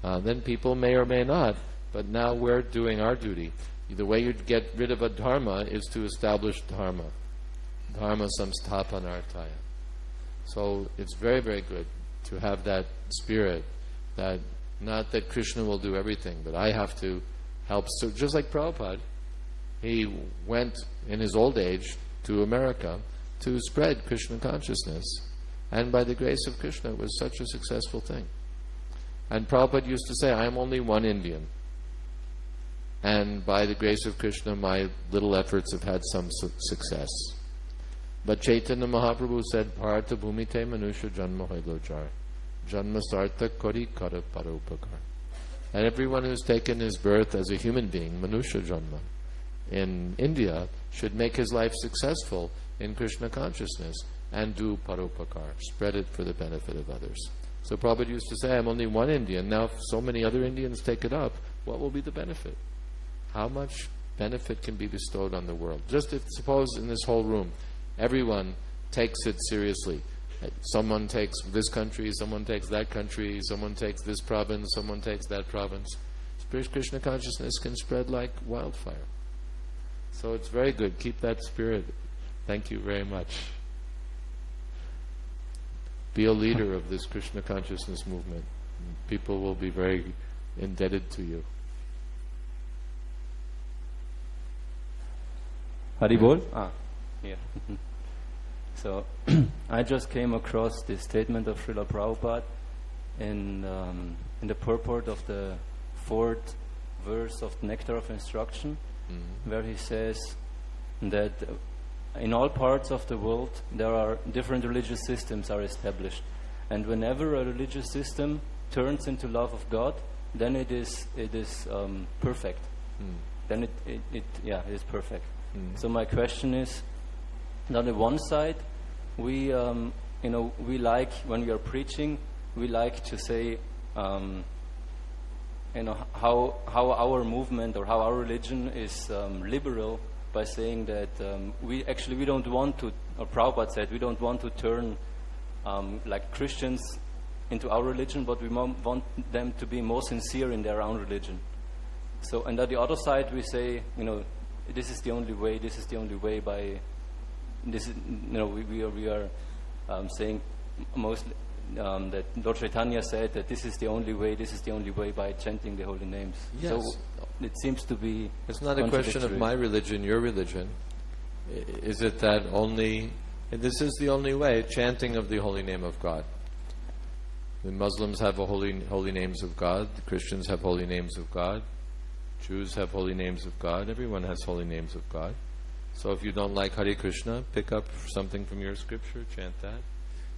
Uh, then people may or may not, but now we're doing our duty. The way you get rid of adharma is to establish dharma. Dharma samsthapanartaya. So it's very, very good to have that spirit that not that Krishna will do everything, but I have to help. So just like Prabhupada, he went in his old age to America to spread Krishna consciousness. And by the grace of Krishna, it was such a successful thing. And Prabhupada used to say, I am only one Indian. And by the grace of Krishna, my little efforts have had some su- success. But Chaitanya Mahaprabhu said, Bharata bhumite manusha janma hoilojar. Janma sarta kori kara paropakar. And everyone who's taken his birth as a human being, manusha janma, in India, should make his life successful in Krishna consciousness and do paropakar, spread it for the benefit of others. So Prabhupada used to say, I'm only one Indian. Now, if so many other Indians take it up, what will be the benefit? How much benefit can be bestowed on the world? Just if, suppose in this whole room, everyone takes it seriously. Someone takes this country, someone takes that country, someone takes this province, someone takes that province. Spirit Krishna consciousness can spread like wildfire. So it's very good. Keep that spirit. Thank you very much. Be a leader of this Krishna consciousness movement. People will be very indebted to you. Haribol? Ah, here. [laughs] so, [clears throat] I just came across this statement of Srila Prabhupada in, um, in the purport of the fourth verse of Nectar of Instruction, Mhm. where he says that in all parts of the world there are different religious systems are established, and whenever a religious system turns into love of God, then it is it is um, perfect. Mm. Then it, it, it yeah it is perfect. Mm. So my question is, on the one side, we um, you know we like when we are preaching, we like to say. Um, you know how how our movement or how our religion is um, liberal by saying that um, we actually we don't want to or Prabhupada said we don't want to turn um, like Christians into our religion but we want them to be more sincere in their own religion so and on the other side we say you know this is the only way this is the only way by this is you know we, we are we are um, saying mostly um, that Lord Chaitanya said that this is the only way, this is the only way by chanting the holy names. Yes. So it seems to be. It's not a question of my religion, your religion. Is it that only, this is the only way, chanting of the holy name of God. The Muslims have a holy, holy names of God, the Christians have holy names of God, Jews have holy names of God, everyone has holy names of God. So if you don't like Hare Krishna, pick up something from your scripture, chant that.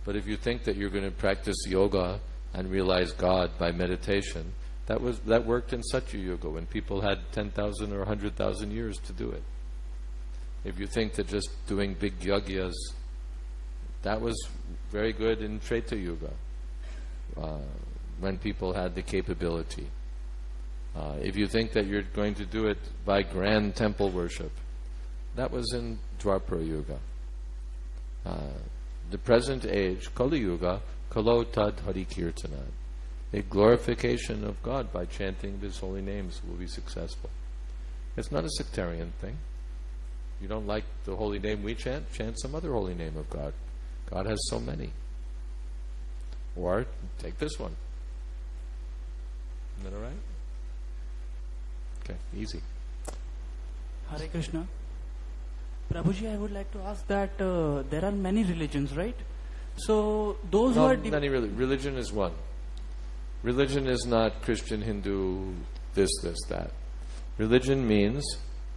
But if you think that you're going to practice yoga and realize God by meditation, that was that worked in Satya Yuga when people had 10,000 or 100,000 years to do it. If you think that just doing big yagyas, that was very good in Treta Yuga uh, when people had the capability. Uh, if you think that you're going to do it by grand temple worship, that was in Dwapara Yuga. Uh, the present age, Kali Yuga, Kalo Tad Hari Kirtanad. A glorification of God by chanting His holy names will be successful. It's not a sectarian thing. You don't like the holy name we chant, chant some other holy name of God. God has so many. Or take this one. Isn't that all right? Okay, easy. Hare Krishna. Prabhuji, I would like to ask that uh, there are many religions, right? So those who are de- many reli- religion is one. Religion is not Christian, Hindu, this, this, that. Religion means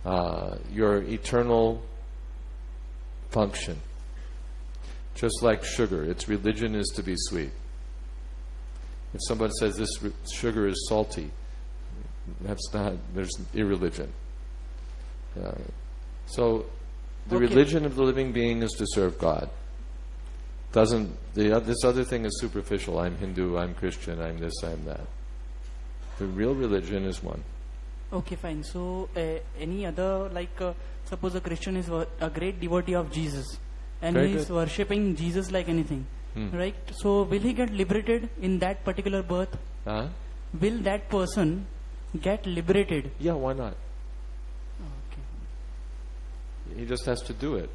uh, your eternal function. Just like sugar, its religion is to be sweet. If somebody says this sugar is salty, that's not, there's irreligion. Uh, so, the Okay. religion of the living being is to serve God. Doesn't the oth- this other thing is superficial? I'm Hindu, I'm Christian, I'm this, I'm that. The real religion is one. Okay, fine. So, uh, any other, like, uh, suppose a Christian is a a great devotee of Jesus, and Very he is good. worshipping Jesus like anything, Hmm. right? So will he get liberated in that particular birth? Huh? Will that person get liberated? Yeah, why not? He just has to do it.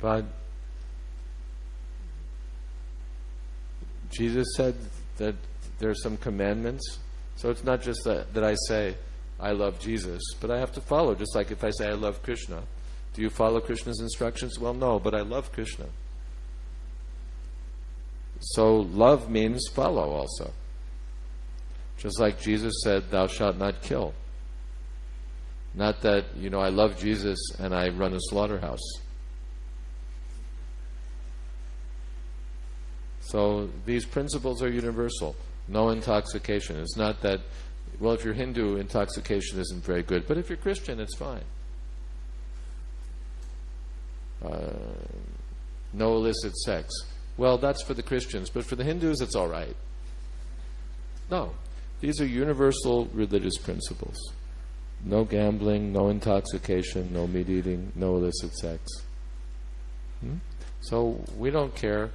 But Jesus said that there are some commandments. So it's not just that, that I say, I love Jesus, but I have to follow. Just like if I say, I love Krishna. Do you follow Krishna's instructions? Well, no, but I love Krishna. So love means follow also. Just like Jesus said, Thou shalt not kill. Not that, you know, I love Jesus and I run a slaughterhouse. So these principles are universal. No intoxication. It's not that, well, if you're Hindu, intoxication isn't very good, but if you're Christian, it's fine. Uh, no illicit sex. Well, that's for the Christians, but for the Hindus, it's all right. No. These are universal religious principles. No gambling, no intoxication, no meat eating, no illicit sex. Hmm? So we don't care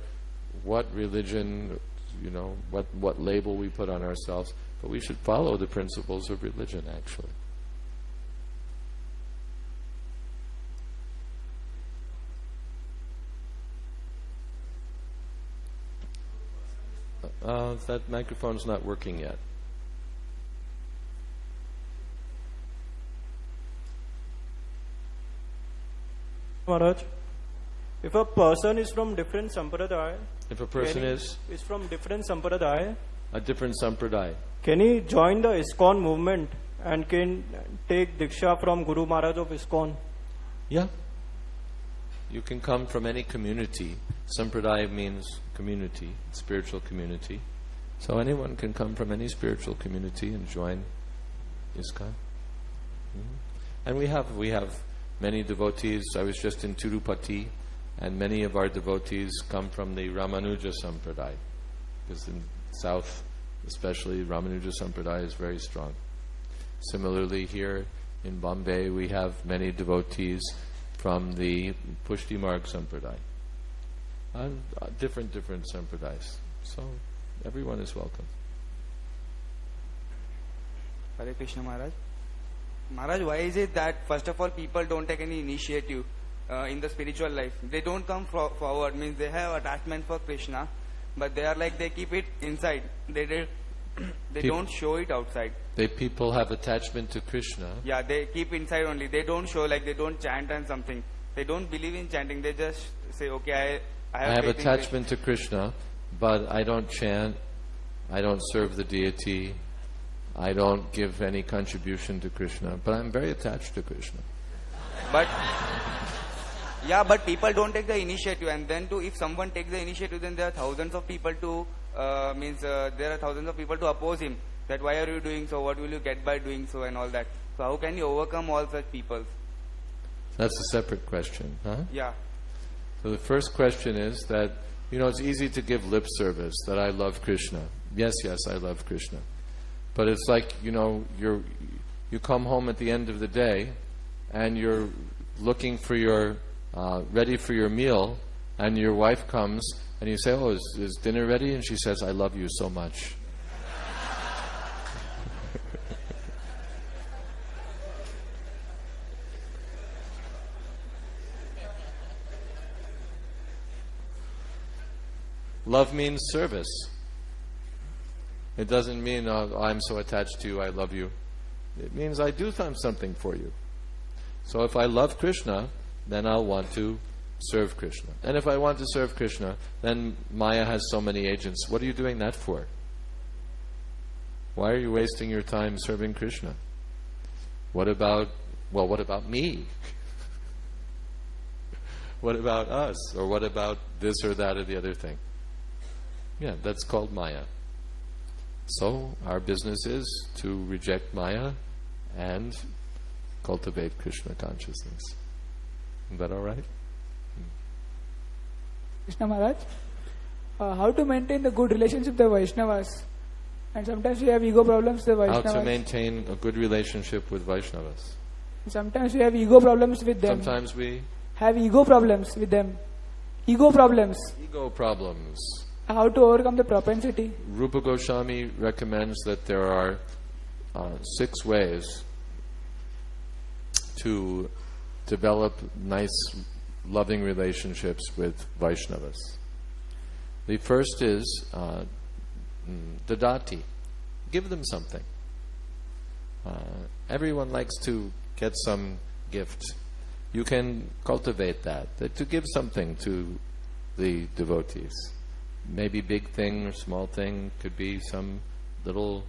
what religion, you know, what, what label we put on ourselves, but we should follow the principles of religion, actually. Uh, that microphone's not working yet. Maharaj, if a person is from different sampradaya, If a person is is from different sampradaya, a different sampradaya, can he join the ISKCON movement and can take diksha from Guru Maharaj of ISKCON? Yeah. You can come from any community. Sampradaya means community, spiritual community. So anyone can come from any spiritual community and join ISKCON. Mhm. And we have we have many devotees. I was just in Tirupati, and many of our devotees come from the Ramanuja Sampradaya, because in South, especially Ramanuja Sampradaya is very strong. Similarly, here in Bombay, we have many devotees from the Pushti Marg Sampradaya. And uh, different, different sampradayas. So everyone is welcome. Hare Krishna Maharaj. Maharaj, why is it that first of all people don't take any initiative uh, in the spiritual life? They don't come forward, means they have attachment for Krishna, but they are like they keep it inside. They they, they don't show it outside. They people have attachment to Krishna. Yeah, they keep inside only. They don't show like they don't chant and something. They don't believe in chanting. They just say, okay, I I I have, have in attachment to Krishna, but I don't chant, I don't serve the deity, I don't give any contribution to Krishna, but I'm very attached to Krishna. But yeah, but people don't take the initiative, and then too, if someone takes the initiative, then there are thousands of people to uh, means uh, there are thousands of people to oppose him. That why are you doing so? What will you get by doing so, and all that. So how can you overcome all such people? That's a separate question, huh? Yeah, So the first question is that, you know, it's easy to give lip service that I love Krishna. Yes, yes, I love Krishna. But it's like, you know, you're, you come home at the end of the day and you're looking for your, uh, ready for your meal, and your wife comes and you say, Oh, is, is dinner ready? And she says, I love you so much. Love means service. It doesn't mean oh, I'm so attached to you, I love you. It means I do th- something for you. So if I love Krishna, then I'll want to serve Krishna. And if I want to serve Krishna, then Maya has so many agents. What are you doing that for? Why are you wasting your time serving Krishna? What about, well, what about me? [laughs] what about us? Or what about this or that or the other thing? Yeah, that's called Maya. So our business is to reject Maya and cultivate Krishna consciousness. Is that all right? Krishna Maharaj, uh, how to maintain the good relationship with the Vaishnavas. And sometimes we have ego problems with the How Vaishnavas. to maintain a good relationship with Vaishnavas. Sometimes we have ego problems with them. Sometimes we Have ego problems with them. Ego problems. ego problems. How to overcome the propensity. Rupa Goswami recommends that there are uh, six ways to develop nice, loving relationships with Vaishnavas. The first is uh, mm, dadati. Give them something. Uh, everyone likes to get some gift. You can cultivate that, that to give something to the devotees. Maybe big thing or small thing, could be some little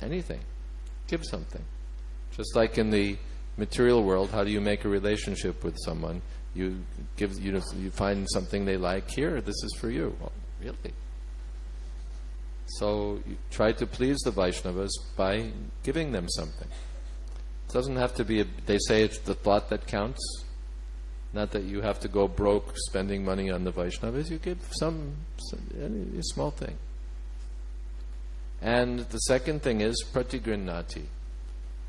anything. Give something. Just like in the material world, how do you make a relationship with someone? You give you know, you find something they like. Here, this is for you. Oh, really? So you try to please the Vaishnavas by giving them something. It doesn't have to be. A, they say it's the thought that counts. Not that you have to go broke spending money on the Vaishnavas. You give some, some a small thing. And the second thing is pratigrinnati.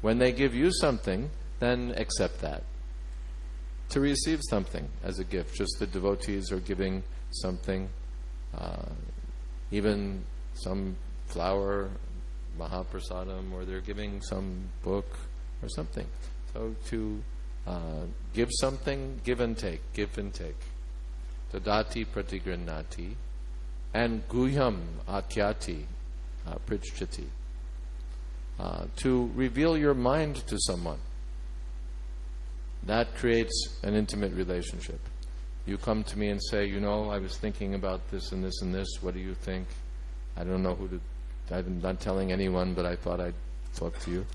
When they give you something, then accept that. To receive something as a gift, just the devotees are giving something, uh, even some flower, mahaprasadam, or they're giving some book or something. So to uh, give something, give and take, give and take. Dadati pratigrinnati. And guhyam akhyati, uh. Uh, to reveal your mind to someone. That creates an intimate relationship. You come to me and say, you know, I was thinking about this and this and this. What do you think? I don't know who to. I'm not telling anyone, but I thought I'd talk to you.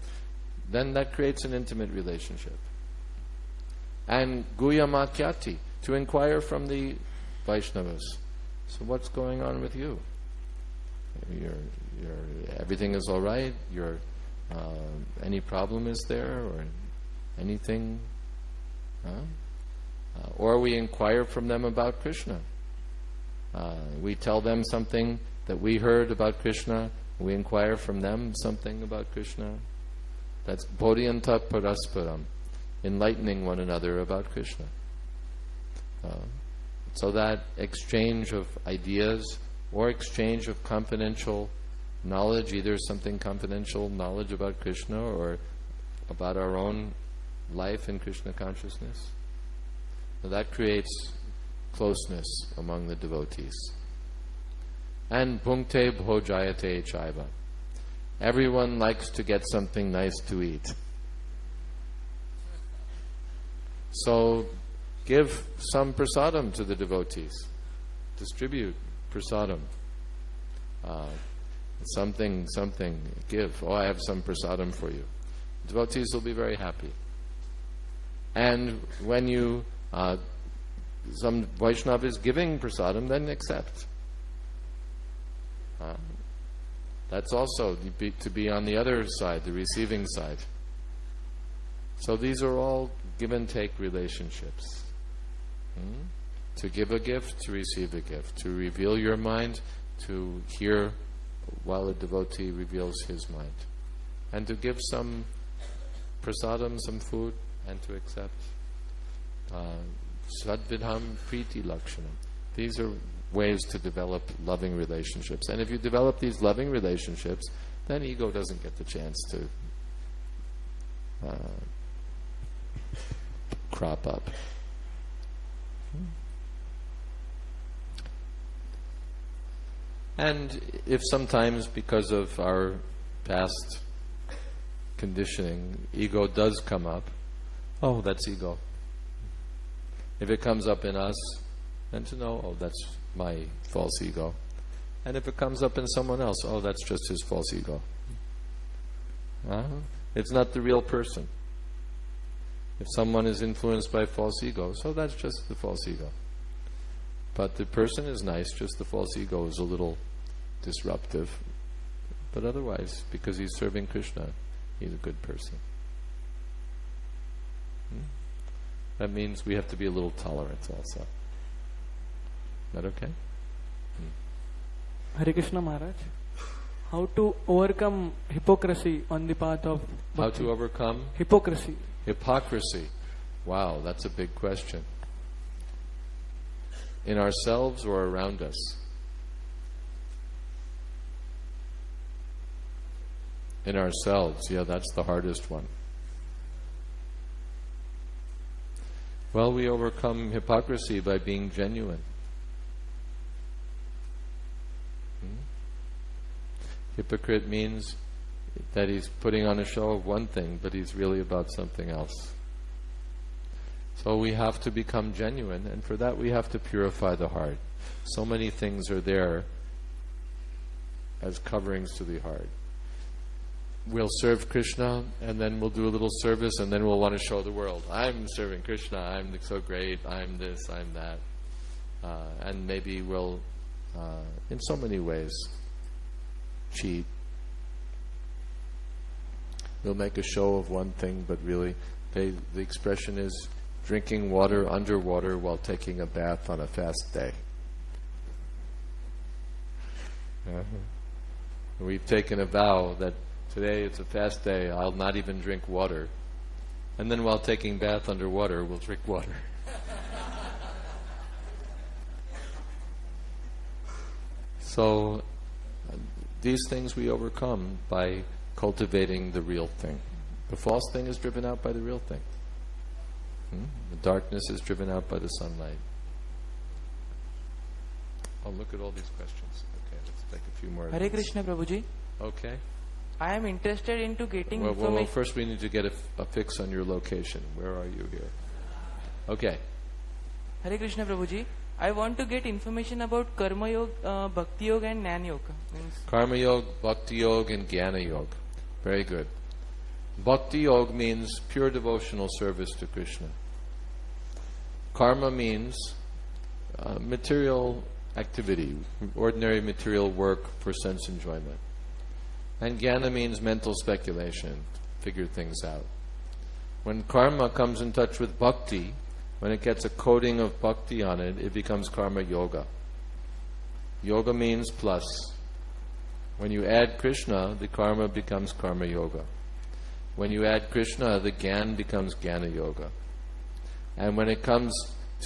Then that creates an intimate relationship. And guyamakyati, to inquire from the Vaishnavas. So what's going on with you? You're, you're, everything is all right. Uh, any problem is there, or anything? Huh? Uh, or we inquire from them about Krishna. Uh, we tell them something that we heard about Krishna. We inquire from them something about Krishna. That's bodhyanta parasparam, enlightening one another about Krishna. Uh, so that exchange of ideas or exchange of confidential knowledge, either something confidential knowledge about Krishna or about our own life in Krishna consciousness, so that creates closeness among the devotees. And bhunkte bhojayate chaiva. Everyone likes to get something nice to eat. So give some prasadam to the devotees. Distribute prasadam. Uh, something, something, give. Oh, I have some prasadam for you. Devotees will be very happy. And when you, uh, some Vaishnava is giving prasadam, then accept. Uh, that's also to be, to be on the other side, the receiving side. So these are all give and take relationships. Hmm? To give a gift, to receive a gift, to reveal your mind, to hear while a devotee reveals his mind, and to give some prasadam, some food, and to accept. Uh, Sadvidham Priti Lakshanam. These are ways to develop loving relationships. And if you develop these loving relationships, then ego doesn't get the chance to uh, crop up. And if sometimes, because of our past conditioning, ego does come up, oh, that's ego. If it comes up in us, then to know, oh, that's my false ego. And if it comes up in someone else, oh, that's just his false ego. Uh, it's not the real person. If someone is influenced by false ego, so that's just the false ego. But the person is nice, just the false ego is a little disruptive. But otherwise, because he's serving Krishna, he's a good person. Hmm? That means we have to be a little tolerant also. Is that okay? Hmm. Hare Krishna Maharaj. How to overcome hypocrisy on the path of How to overcome hypocrisy? Hypocrisy? Wow, that's a big question. In ourselves or around us? In ourselves, yeah, that's the hardest one. Well, we overcome hypocrisy by being genuine. Hmm? Hypocrite means that he's putting on a show of one thing, but he's really about something else. So we have to become genuine, and for that we have to purify the heart. So many things are there as coverings to the heart. We'll serve Krishna, and then we'll do a little service, and then we'll want to show the world I'm serving Krishna, I'm so great, I'm this, I'm that. Uh, and maybe we'll, uh, in so many ways, cheat. We'll make a show of one thing, but really, they, the expression is drinking water underwater while taking a bath on a fast day. Uh-huh. We've taken a vow that today it's a fast day, I'll not even drink water. And then while taking bath underwater, we'll drink water. [laughs] so uh, these things we overcome by cultivating the real thing. The false thing is driven out by the real thing. Hmm? The darkness is driven out by the sunlight. Oh, look at all these questions. Okay, let's take a few more. Hare. Krishna Prabhuji. Okay. I am interested into getting Well, well, well, first we need to get a, a fix on your location. Where are you here? Okay. Hare Krishna Prabhuji. I want to get information about Karma Yoga, uh, Bhakti Yoga and Jnana Yoga. Karma Yoga, Bhakti Yoga, and Jnana Yoga. Very good. Bhakti Yoga means pure devotional service to Krishna. Karma means uh, material activity, ordinary material work for sense enjoyment. And Jnana means mental speculation, figure things out. When karma comes in touch with bhakti, when it gets a coating of bhakti on it, it becomes karma yoga. Yoga means plus. When you add Krishna, the karma becomes karma yoga. When you add Krishna, the gyan becomes jnana yoga. And when it comes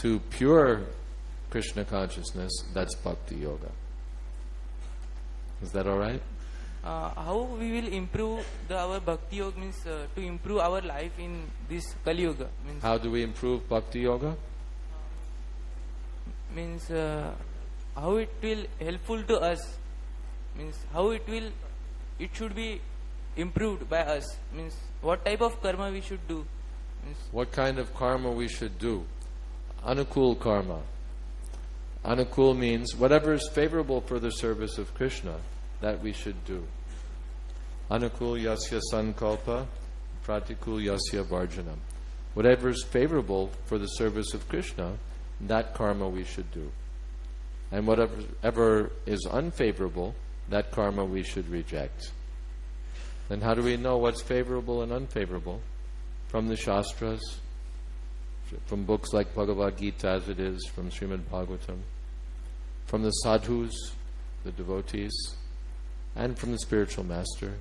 to pure Krishna consciousness, that's bhakti yoga. Is that all right? uh, how we will improve the, our Bhakti Yoga means uh, to improve our life in this Kali yuga means How do we improve bhakti yoga? means uh, how it will helpful to us means how it will it should be improved by us means what type of karma we should do means What kind of karma we should do? Anukul karma. Anukul means whatever is favorable for the service of Krishna, that we should do. Anukul yasya sankalpa, pratikul yasya varjanam. Whatever is favorable for the service of Krishna, that karma we should do. And whatever ever is unfavorable, that karma we should reject. Then how do we know what's favorable and unfavorable? From the Shastras, from books like Bhagavad Gita as it is, from Srimad Bhagavatam, from the sadhus, the devotees, and from the spiritual master.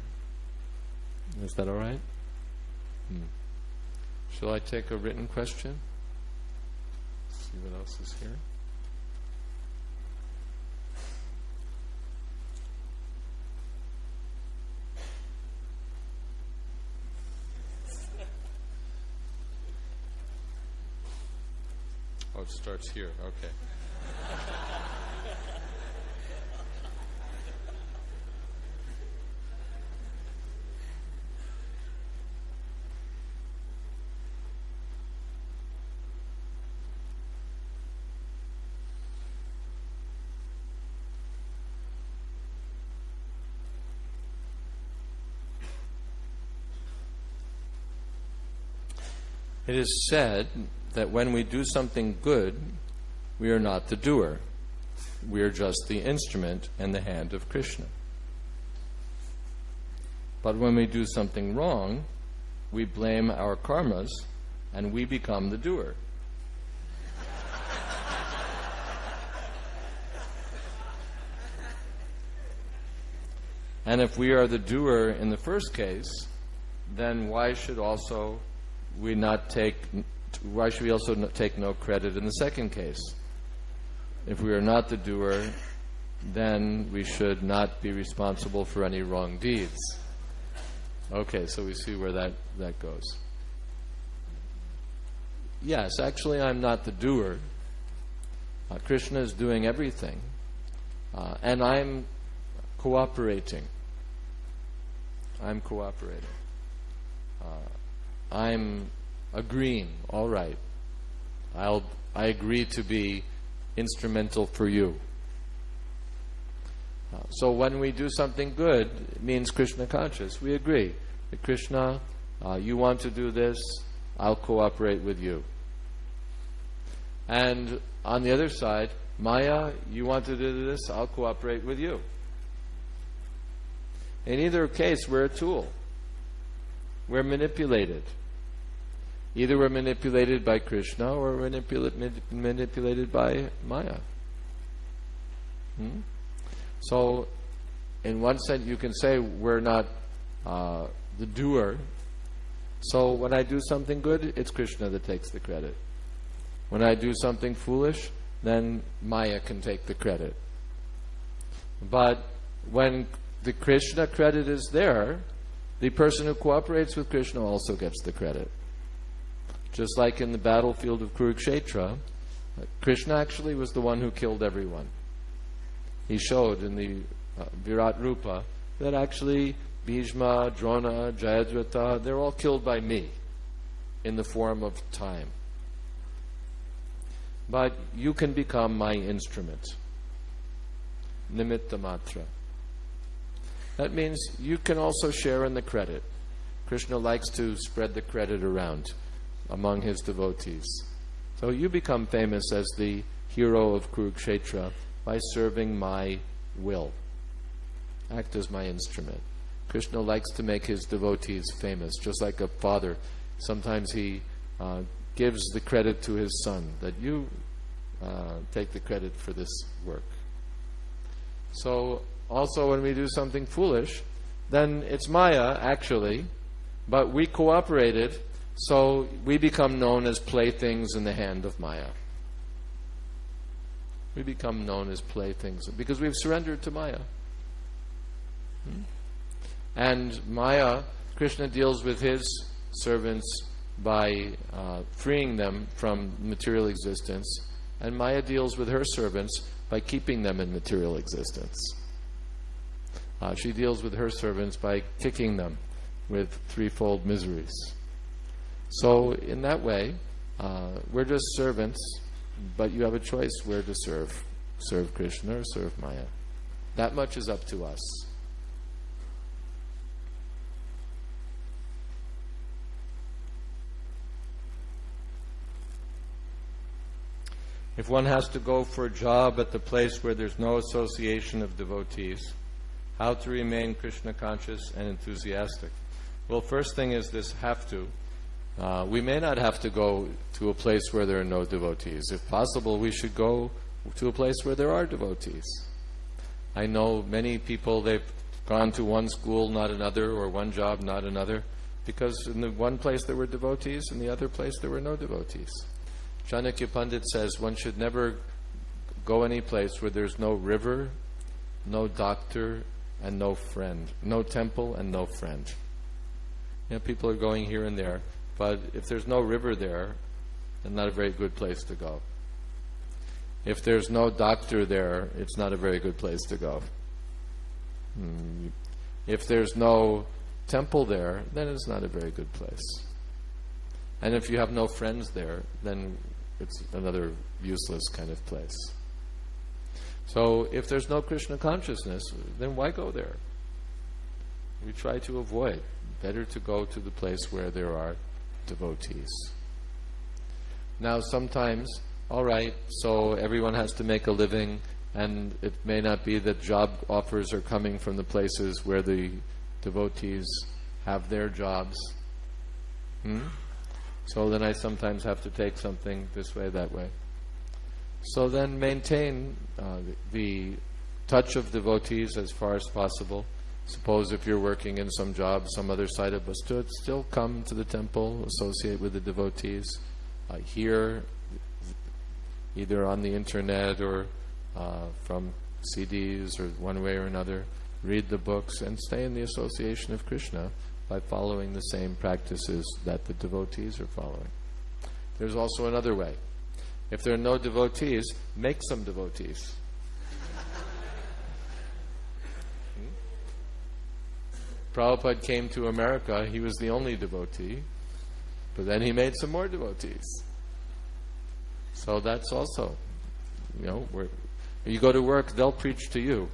Is that all right? Hmm. Shall I take a written question? See what else is here. It starts here. Okay. It is said that when we do something good, we are not the doer. We are just the instrument and the hand of Krishna. But when we do something wrong, we blame our karmas and we become the doer. And if we are the doer in the first case, then why should also we not take why should we also take no credit in the second case? If we are not the doer, then we should not be responsible for any wrong deeds. Okay, so we see where that, that goes. Yes, actually, I'm not the doer. Uh, Krishna is doing everything, uh, and I'm cooperating. I'm cooperating. Uh, I'm agreeing. All right, I'll I agree to be instrumental for you. Uh, so when we do something good, it means Krishna conscious. We agree that Krishna, uh, you want to do this, I'll cooperate with you. And on the other side, Maya, you want to do this, I'll cooperate with you. In either case, we're a tool. We're manipulated. Either we're manipulated by Krishna or we're manipula- manipulated by Maya. Hmm? So, in one sense, you can say we're not uh, the doer. So, when I do something good, it's Krishna that takes the credit. When I do something foolish, then Maya can take the credit. But when the Krishna credit is there, the person who cooperates with Krishna also gets the credit. Just like in the battlefield of Kurukshetra, Krishna actually was the one who killed everyone. He showed in the uh, Virat Rupa that actually Bhishma, Drona, Jayadratha, they're all killed by me in the form of time. But you can become my instrument. Nimitta matra. That means you can also share in the credit. Krishna likes to spread the credit around among his devotees. So you become famous as the hero of Kurukshetra by serving my will. Act as my instrument. Krishna likes to make his devotees famous, just like a father. Sometimes he uh, gives the credit to his son that you uh, take the credit for this work. So, also when we do something foolish, then it's Maya, actually, but we cooperated, so we become known as playthings in the hand of Maya. We become known as playthings because we've surrendered to Maya. Hmm? And Maya, Krishna deals with his servants by uh, freeing them from material existence, and Maya deals with her servants by keeping them in material existence. Uh, she deals with her servants by kicking them with threefold miseries. So, in that way, uh, we're just servants, but you have a choice where to serve serve Krishna or serve Maya. That much is up to us. If one has to go for a job at the place where there's no association of devotees, how to remain Krishna conscious and enthusiastic? Well, first thing is this have to. Uh, we may not have to go to a place where there are no devotees. If possible, we should go to a place where there are devotees. I know many people, they've gone to one school, not another, or one job, not another, because in the one place there were devotees, in the other place there were no devotees. Chanakya Pandit says one should never go any place where there's no river, no doctor, and no friend. No temple and no friend. You know, people are going here and there, but if there's no river there, then not a very good place to go. If there's no doctor there, it's not a very good place to go. Hmm. If there's no temple there, then it's not a very good place. And if you have no friends there, then it's another useless kind of place. So if there's no Krishna consciousness, then why go there? We try to avoid. Better to go to the place where there are devotees. Now, sometimes, all right, so everyone has to make a living, and it may not be that job offers are coming from the places where the devotees have their jobs. Hmm? So then I sometimes have to take something this way, that way. So then maintain uh, the, the touch of devotees as far as possible. Suppose if you're working in some job, some other side of Bastud, still come to the temple, associate with the devotees, uh, hear either on the internet or uh, from CDs or one way or another, read the books and stay in the association of Krishna by following the same practices that the devotees are following. There's also another way. If there are no devotees, make some devotees. Prabhupada came to America, he was the only devotee, but then he made some more devotees. So that's also, you know, you go to work, they'll preach to you.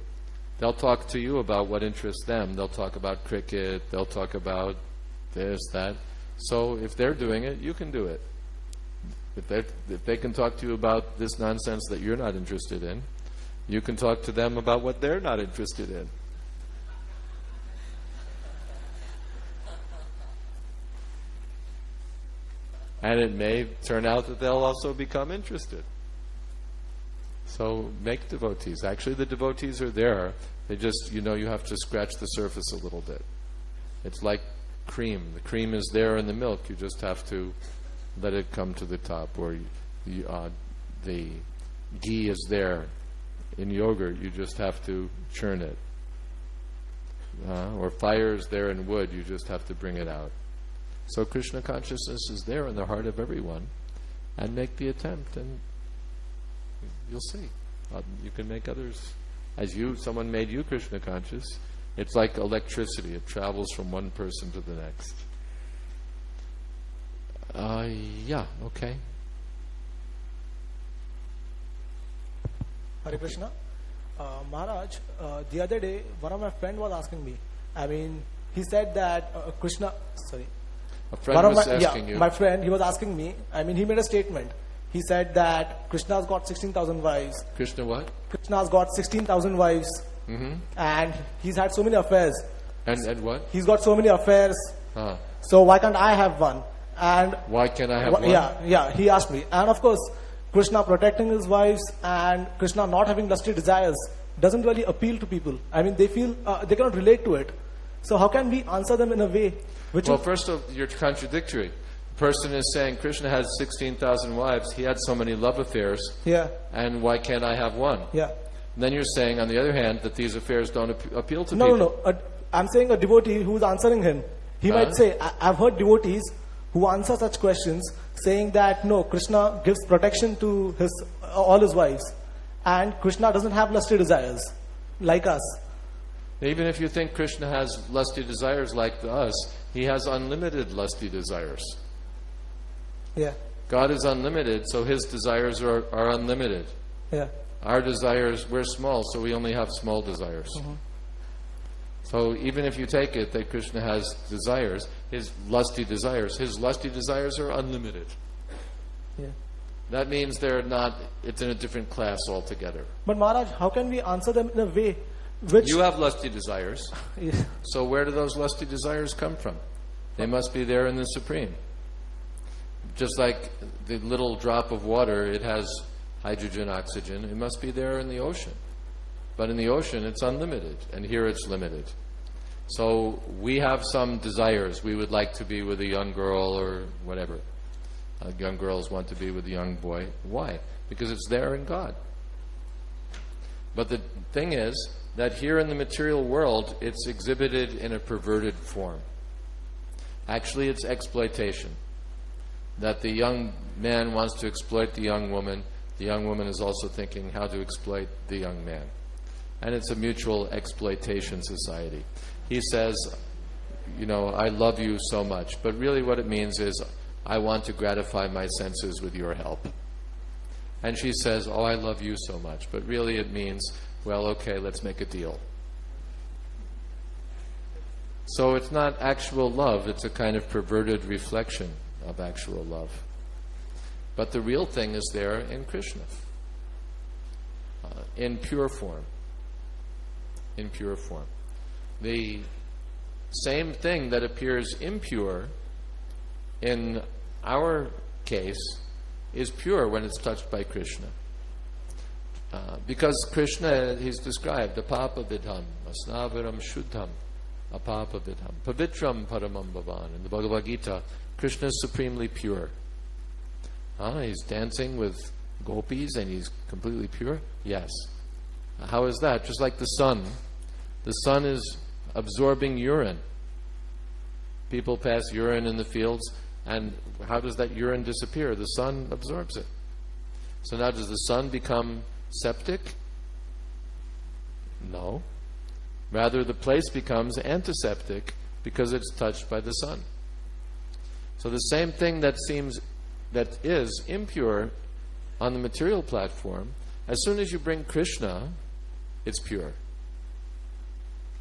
They'll talk to you about what interests them. They'll talk about cricket, they'll talk about this, that. So if they're doing it, you can do it. If they, if they can talk to you about this nonsense that you're not interested in, you can talk to them about what they're not interested in. And it may turn out that they'll also become interested. So make devotees. Actually, the devotees are there. They just, you know, you have to scratch the surface a little bit. It's like cream. The cream is there in the milk. You just have to let it come to the top. Or uh, the ghee is there in yogurt. You just have to churn it. Uh, or fire is there in wood. You just have to bring it out. So Krishna consciousness is there in the heart of everyone. And make the attempt, and you'll see. Uh, you can make others. As you, someone made you Krishna conscious. It's like electricity. It travels from one person to the next. Uh, yeah, okay. Hare Krishna. Uh, Maharaj, uh, the other day, one of my friend was asking me. I mean, he said that uh, Krishna. Sorry. A friend one of was my, asking yeah, you. my friend, he was asking me. I mean, he made a statement. He said that Krishna's got 16,000 wives. Krishna what? Krishna's got 16,000 wives. Mm-hmm. And he's had so many affairs. And, and what? He's got so many affairs. Ah. So why can't I have one? And Why can I have one? Yeah, yeah, he asked me. And of course, Krishna protecting his wives and Krishna not having lusty desires doesn't really appeal to people. I mean, they feel uh, they cannot relate to it. So how can we answer them in a way which well, first of you're contradictory. The person is saying Krishna has 16,000 wives. He had so many love affairs. Yeah. And why can't I have one? Yeah. And then you're saying, on the other hand, that these affairs don't ap- appeal to no, people. no, no. A, I'm saying a devotee who's answering him. He Huh? might say, I, I've heard devotees who answer such questions saying that no, Krishna gives protection to his all his wives, and Krishna doesn't have lusty desires like us. Even if you think Krishna has lusty desires like us, he has unlimited lusty desires. Yeah, God is unlimited, so his desires are, are unlimited. yeah. Our desires, we're small, so we only have small desires. Mhm. So even if you take it that Krishna has desires, his lusty desires, his lusty desires are unlimited. Yeah. That means they're not, it's in a different class altogether. But Maharaj, how can we answer them in a way which You have lusty desires. [laughs] So where do those lusty desires come from? They must be there in the Supreme. Just like the little drop of water, it has hydrogen, oxygen. It must be there in the ocean. But in the ocean, it's unlimited, and here it's limited. So we have some desires. We would like to be with a young girl or whatever. Uh, young girls want to be with a young boy. Why? Because it's there in God. But the thing is that here in the material world, it's exhibited in a perverted form. Actually, it's exploitation. That the young man wants to exploit the young woman, the young woman is also thinking how to exploit the young man. And it's a mutual exploitation society. He says, you know, I love you so much. But really, what it means is, I want to gratify my senses with your help. And she says, Oh, I love you so much. But really, it means, Well, okay, let's make a deal. So it's not actual love, it's a kind of perverted reflection of actual love. But the real thing is there in Krishna, uh, in pure form. In pure form. The same thing that appears impure in our case is pure when it's touched by Krishna. Uh, because Krishna, he's described, the Papa Vidham, Asnaviram Shuddham. apapavidham. Pavitram paramam bhavan. In the Bhagavad Gita, Krishna is supremely pure. Ah, he's dancing with gopis and he's completely pure? Yes. How is that? Just like the sun. The sun is absorbing urine. People pass urine in the fields, and how does that urine disappear? The sun absorbs it. So now, does the sun become septic? No. Rather, the place becomes antiseptic because it's touched by the sun. So the same thing that seems that is impure on the material platform, as soon as you bring Krishna, it's pure.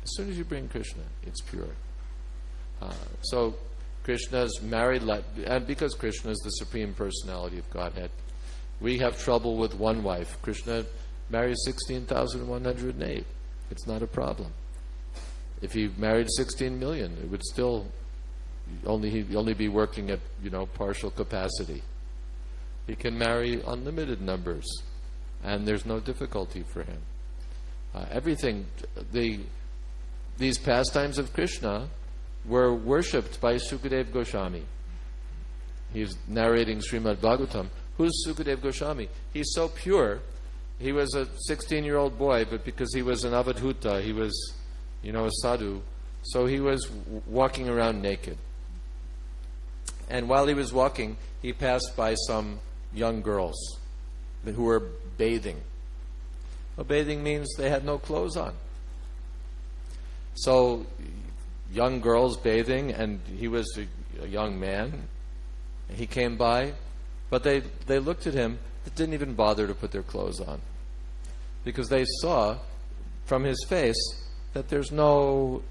As soon as you bring Krishna, it's pure. Uh, so Krishna's married life, and because Krishna is the supreme personality of Godhead, we have trouble with one wife. Krishna marries 16,108. It's not a problem. If he married 16 million, it would still only he'd only be working at you know partial capacity. He can marry unlimited numbers, and there's no difficulty for him. Uh, everything, the these pastimes of Krishna were worshipped by Sukadev Goswami. He's narrating Srimad Bhagavatam. Who's Sukadev Goswami? He's so pure. He was a 16 year old boy, but because he was an avadhuta, he was, you know, a sadhu, so he was walking around naked. And while he was walking, he passed by some young girls who were bathing. Well, bathing means they had no clothes on. So, young girls bathing, and he was a young man. He came by, but they, they looked at him, but didn't even bother to put their clothes on. Because they saw from his face that there's no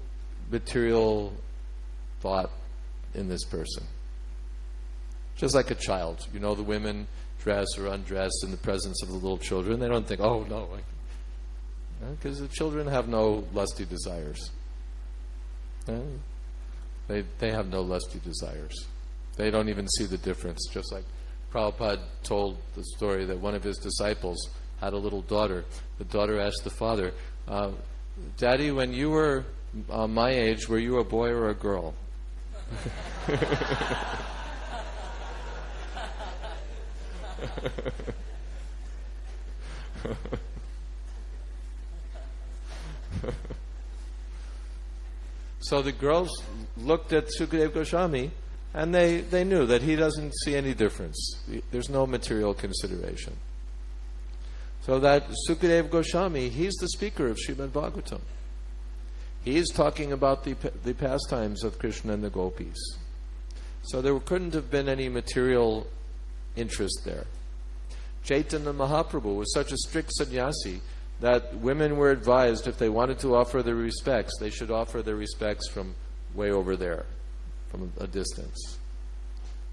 material thought in this person. Just like a child. You know, the women dress or undress in the presence of the little children. They don't think, oh, no. Because the children have no lusty desires. They, they have no lusty desires. They don't even see the difference. Just like Prabhupada told the story that one of his disciples had a little daughter. The daughter asked the father, uh, Daddy, when you were uh, my age, were you a boy or a girl? [laughs] so the girls looked at Sukadev Goswami and they, they knew that he doesn't see any difference. There's no material consideration. So that Sukadev Goswami, he's the speaker of Srimad Bhagavatam. He is talking about the, the pastimes of Krishna and the gopis. So there couldn't have been any material interest there. Chaitanya Mahaprabhu was such a strict sannyasi that women were advised if they wanted to offer their respects, they should offer their respects from way over there, from a distance.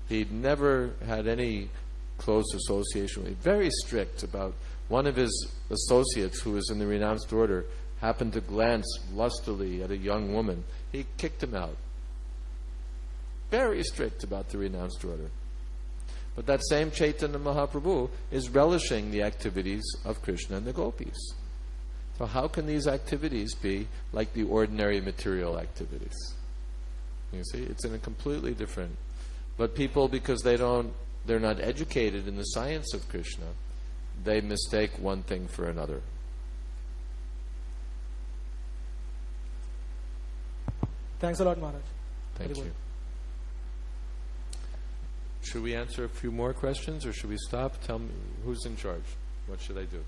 He'd never had any close association with Very strict about one of his associates who was in the renounced order happened to glance lustily at a young woman. He kicked him out. Very strict about the renounced order. But that same Chaitanya Mahaprabhu is relishing the activities of Krishna and the gopis. So, how can these activities be like the ordinary material activities? You see, it's in a completely different. But people, because they don't, they're not educated in the science of Krishna, they mistake one thing for another. Thanks a lot, Maharaj. Thank Very you. good. Should we answer a few more questions or should we stop? Tell me who's in charge. What should I do?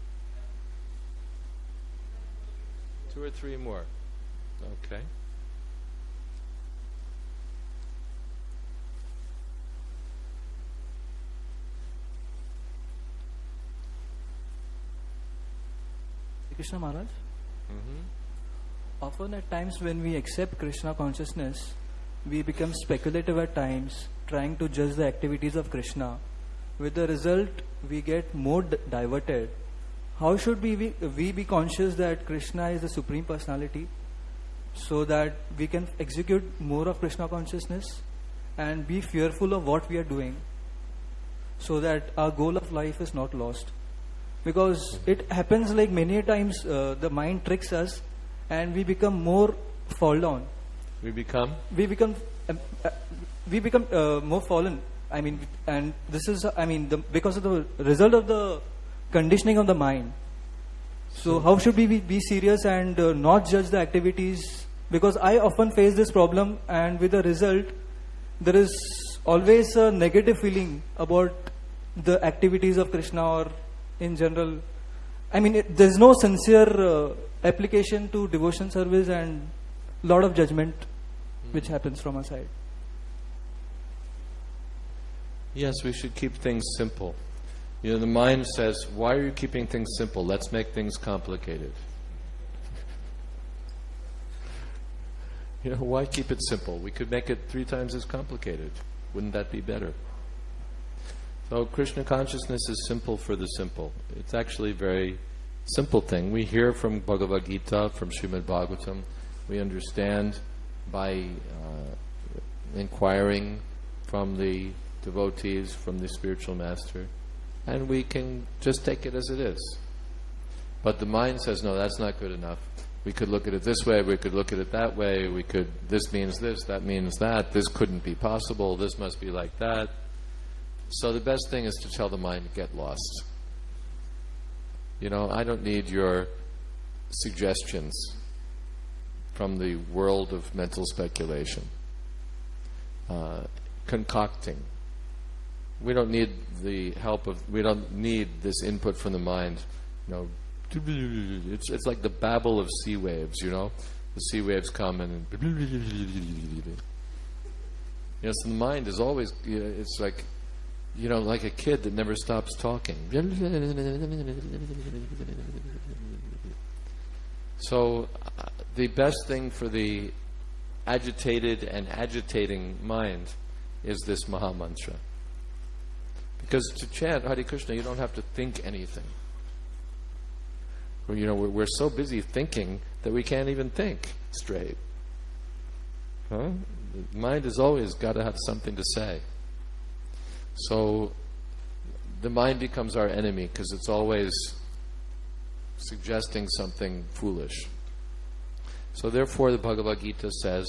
Two or three more. Okay. Krishna Maharaj. Mhm. Often at times when we accept Krishna consciousness, we become speculative at times, trying to judge the activities of Krishna. With the result, we get more d- diverted. How should we be, we be conscious that Krishna is the Supreme Personality so that we can execute more of Krishna consciousness and be fearful of what we are doing so that our goal of life is not lost? Because it happens like many times uh, the mind tricks us and we become more fall down We become? We become, um, uh, we become uh, more fallen. I mean, and this is, I mean, the, because of the result of the conditioning of the mind. So, how should we be, be serious and uh, not judge the activities? Because I often face this problem, and with the result, there is always a negative feeling about the activities of Krishna or in general. I mean, it, there's no sincere uh, application to devotion service and lot of judgment which happens from our side. Yes, we should keep things simple. You know, the mind says, Why are you keeping things simple? Let's make things complicated. [laughs] You know, why keep it simple? We could make it three times as complicated. Wouldn't that be better? So, Krishna consciousness is simple for the simple. It's actually a very simple thing. We hear from Bhagavad Gita, from Srimad Bhagavatam, we understand by uh, inquiring from the devotees, from the spiritual master, and we can just take it as it is. But the mind says, no, that's not good enough. We could look at it this way, we could look at it that way, we could, this means this, that means that, this couldn't be possible, this must be like that. So the best thing is to tell the mind get lost. You know, I don't need your suggestions from the world of mental speculation. Uh, concocting. We don't need the help of, we don't need this input from the mind. You know, it's, it's like the babble of sea waves, you know? The sea waves come and. Yes, the mind is always, you know, it's like, you know, like a kid that never stops talking. So, uh, the best thing for the agitated and agitating mind is this Maha Mantra. Because to chant Hare Krishna, you don't have to think anything. Well, you know, we're, we're so busy thinking that we can't even think straight. Huh? The mind has always got to have something to say. So the mind becomes our enemy because it's always suggesting something foolish. So therefore, the Bhagavad Gita says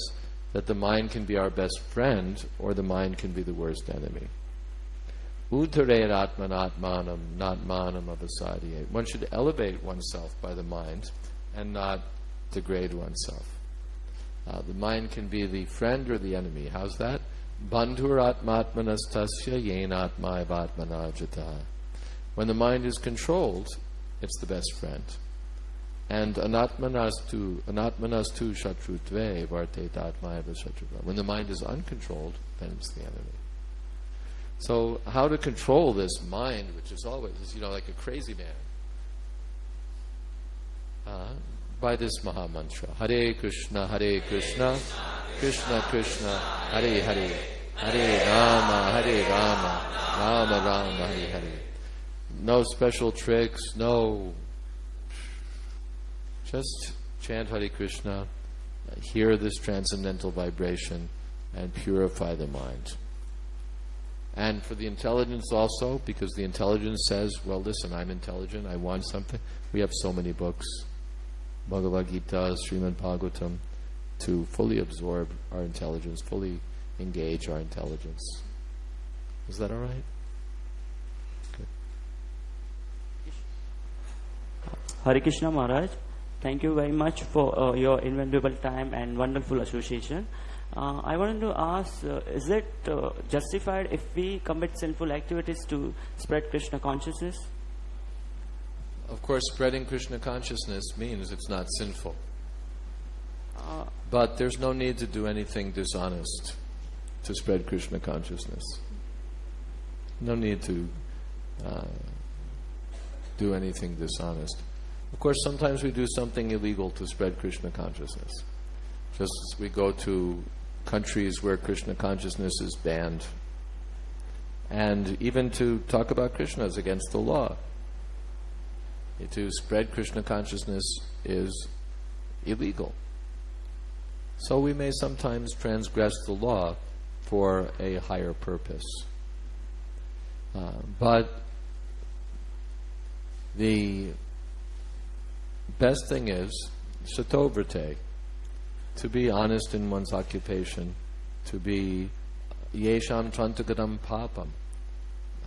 that the mind can be our best friend or the mind can be the worst enemy. Uttare atmanatmanam, not manam avasadhyate. One should elevate oneself by the mind and not degrade oneself. Uh, the mind can be the friend or the enemy. How's that? Bandhur atmatmanastasya. When the mind is controlled, it's the best friend. And anatmanastu, anatmanastu shatrutve vartet atmayava shatruva. When the mind is uncontrolled, then it's the enemy. So, how to control this mind, which is always, you know, like a crazy man? Uh, by this Maha Mantra Hare Krishna, Hare Krishna, Krishna Krishna, Hare Hare, Hare Rama, Hare Rama, Rama Rama, Hare Hare. No special tricks, no. Just chant Hare Krishna, hear this transcendental vibration, and purify the mind. And for the intelligence also, because the intelligence says, well, listen, I'm intelligent, I want something. We have so many books, Bhagavad Gita, Srimad Bhagavatam, to fully absorb our intelligence, fully engage our intelligence. Is that all right? Good. Hare Krishna Maharaj, thank you very much for uh, your invaluable time and wonderful association. Uh, I wanted to ask, uh, is it uh, justified if we commit sinful activities to spread Krishna consciousness? Of course, spreading Krishna consciousness means it's not sinful. Uh, But there's no need to do anything dishonest to spread Krishna consciousness. No need to uh, do anything dishonest. Of course, sometimes we do something illegal to spread Krishna consciousness. Just as we go to countries where Krishna consciousness is banned. And even to talk about Krishna is against the law. To spread Krishna consciousness is illegal. So we may sometimes transgress the law for a higher purpose. Uh, but the best thing is satovrate. to be honest in one's occupation, to be yesham trantagadam papam.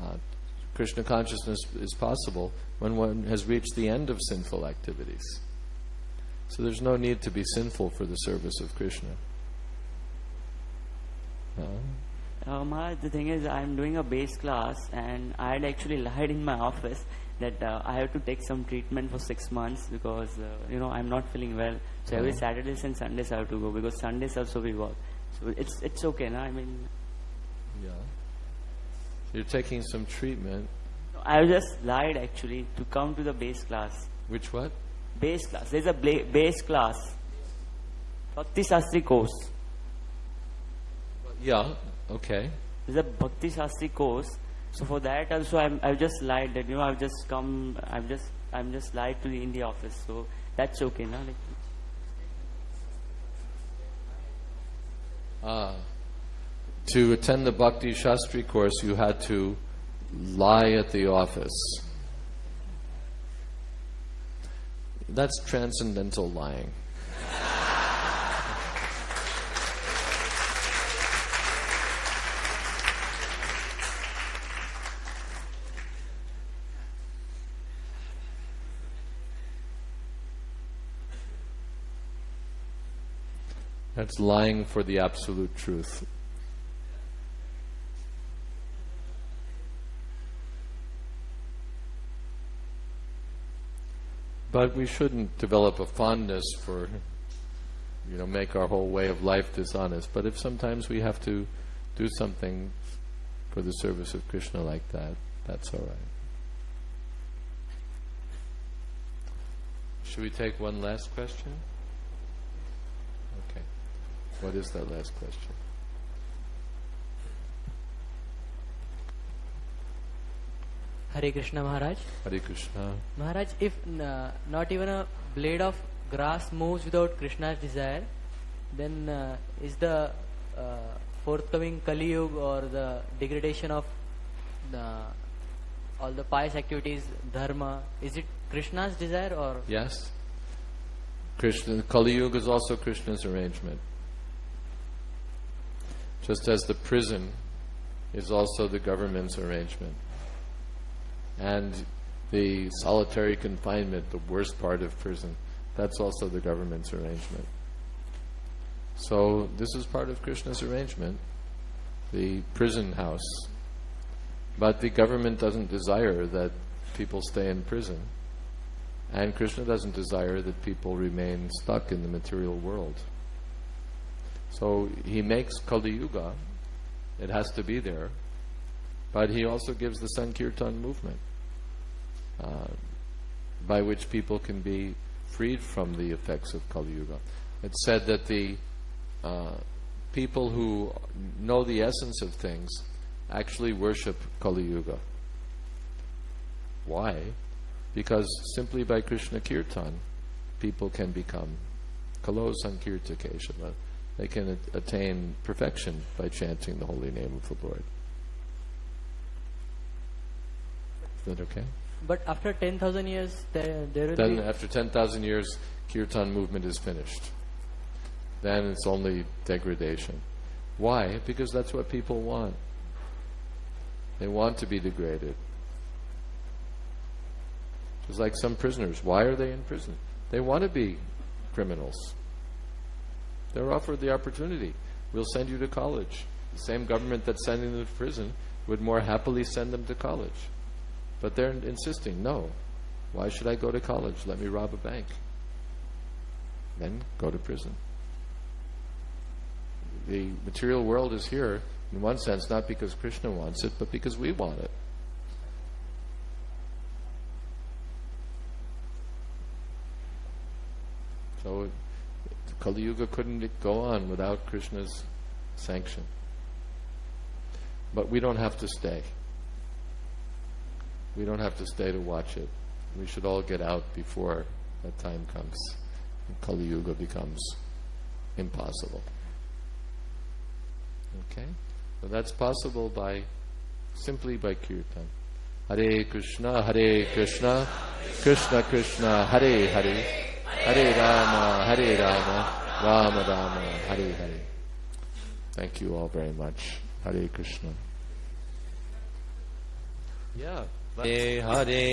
Uh, Krishna consciousness is possible when one has reached the end of sinful activities. So there's no need to be sinful for the service of Krishna. Uh, Uh, Maharaj, the thing is, I'm doing a base class, and I had actually lied in my office that uh, I have to take some treatment for six months because uh, you know I'm not feeling well. So every Oh. Saturdays and Sundays I have to go because Sundays also we work. So it's it's okay, na? I mean, yeah. You're taking some treatment. I just lied actually to come to the base class. Which what? Base class. There's a base class. Bhakti Shastri course. Yeah, okay. There's a Bhakti Shastri course. So for that also I'm, I've just lied that, you know, I've just come, I've just, I'm just lied to the India office. So that's okay, na? Like, Ah. To attend the Bhakti Shastri course, you had to lie at the office. That's transcendental lying. That's lying for the absolute truth. But we shouldn't develop a fondness for, you know, make our whole way of life dishonest. But if sometimes we have to do something for the service of Krishna like that, that's all right. Should we take one last question? Okay. What is that last question? Hare Krishna Maharaj. Hare Krishna. Maharaj, if uh, not even a blade of grass moves without Krishna's desire, then uh, is the uh, forthcoming Kali Yuga or the degradation of the, all the pious activities, dharma, is it Krishna's desire or? Yes. Krishna Kali Yuga is also Krishna's arrangement. Just as the prison is also the government's arrangement. And the solitary confinement, the worst part of prison, that's also the government's arrangement. So this is part of Krishna's arrangement, the prison house. But the government doesn't desire that people stay in prison. And Krishna doesn't desire that people remain stuck in the material world. So he makes Kali Yuga, it has to be there, but he also gives the Sankirtan movement, uh, by which people can be freed from the effects of Kali Yuga. It's said that the uh, people who know the essence of things actually worship Kali Yuga. Why? Because simply by Krishna Kirtan, people can become Kalo Sankirta Keshava. They can attain perfection by chanting the holy name of the Lord. Is that okay? But after 10,000 years, there, there will Then, be. after 10,000 years, Kirtan movement is finished. Then it's only degradation. Why? Because that's what people want. They want to be degraded. Just like some prisoners. Why are they in prison? They want to be criminals. They're offered the opportunity. We'll send you to college. The same government that's sending them to prison would more happily send them to college. But they're insisting, no. Why should I go to college? Let me rob a bank. Then go to prison. The material world is here, in one sense, not because Krishna wants it, but because we want it. So Kali Yuga couldn't go on without Krishna's sanction. But we don't have to stay. We don't have to stay to watch it. We should all get out before that time comes. And Kali Yuga becomes impossible. Okay? So that's possible by simply by kirtan. Hare Krishna, Hare Krishna, Krishna Krishna, Hare Hare, Hare Rama, Hare Rama, Rama Rama, Hare Hare. Thank you all very much. Hare Krishna. Yeah. Hare Hare.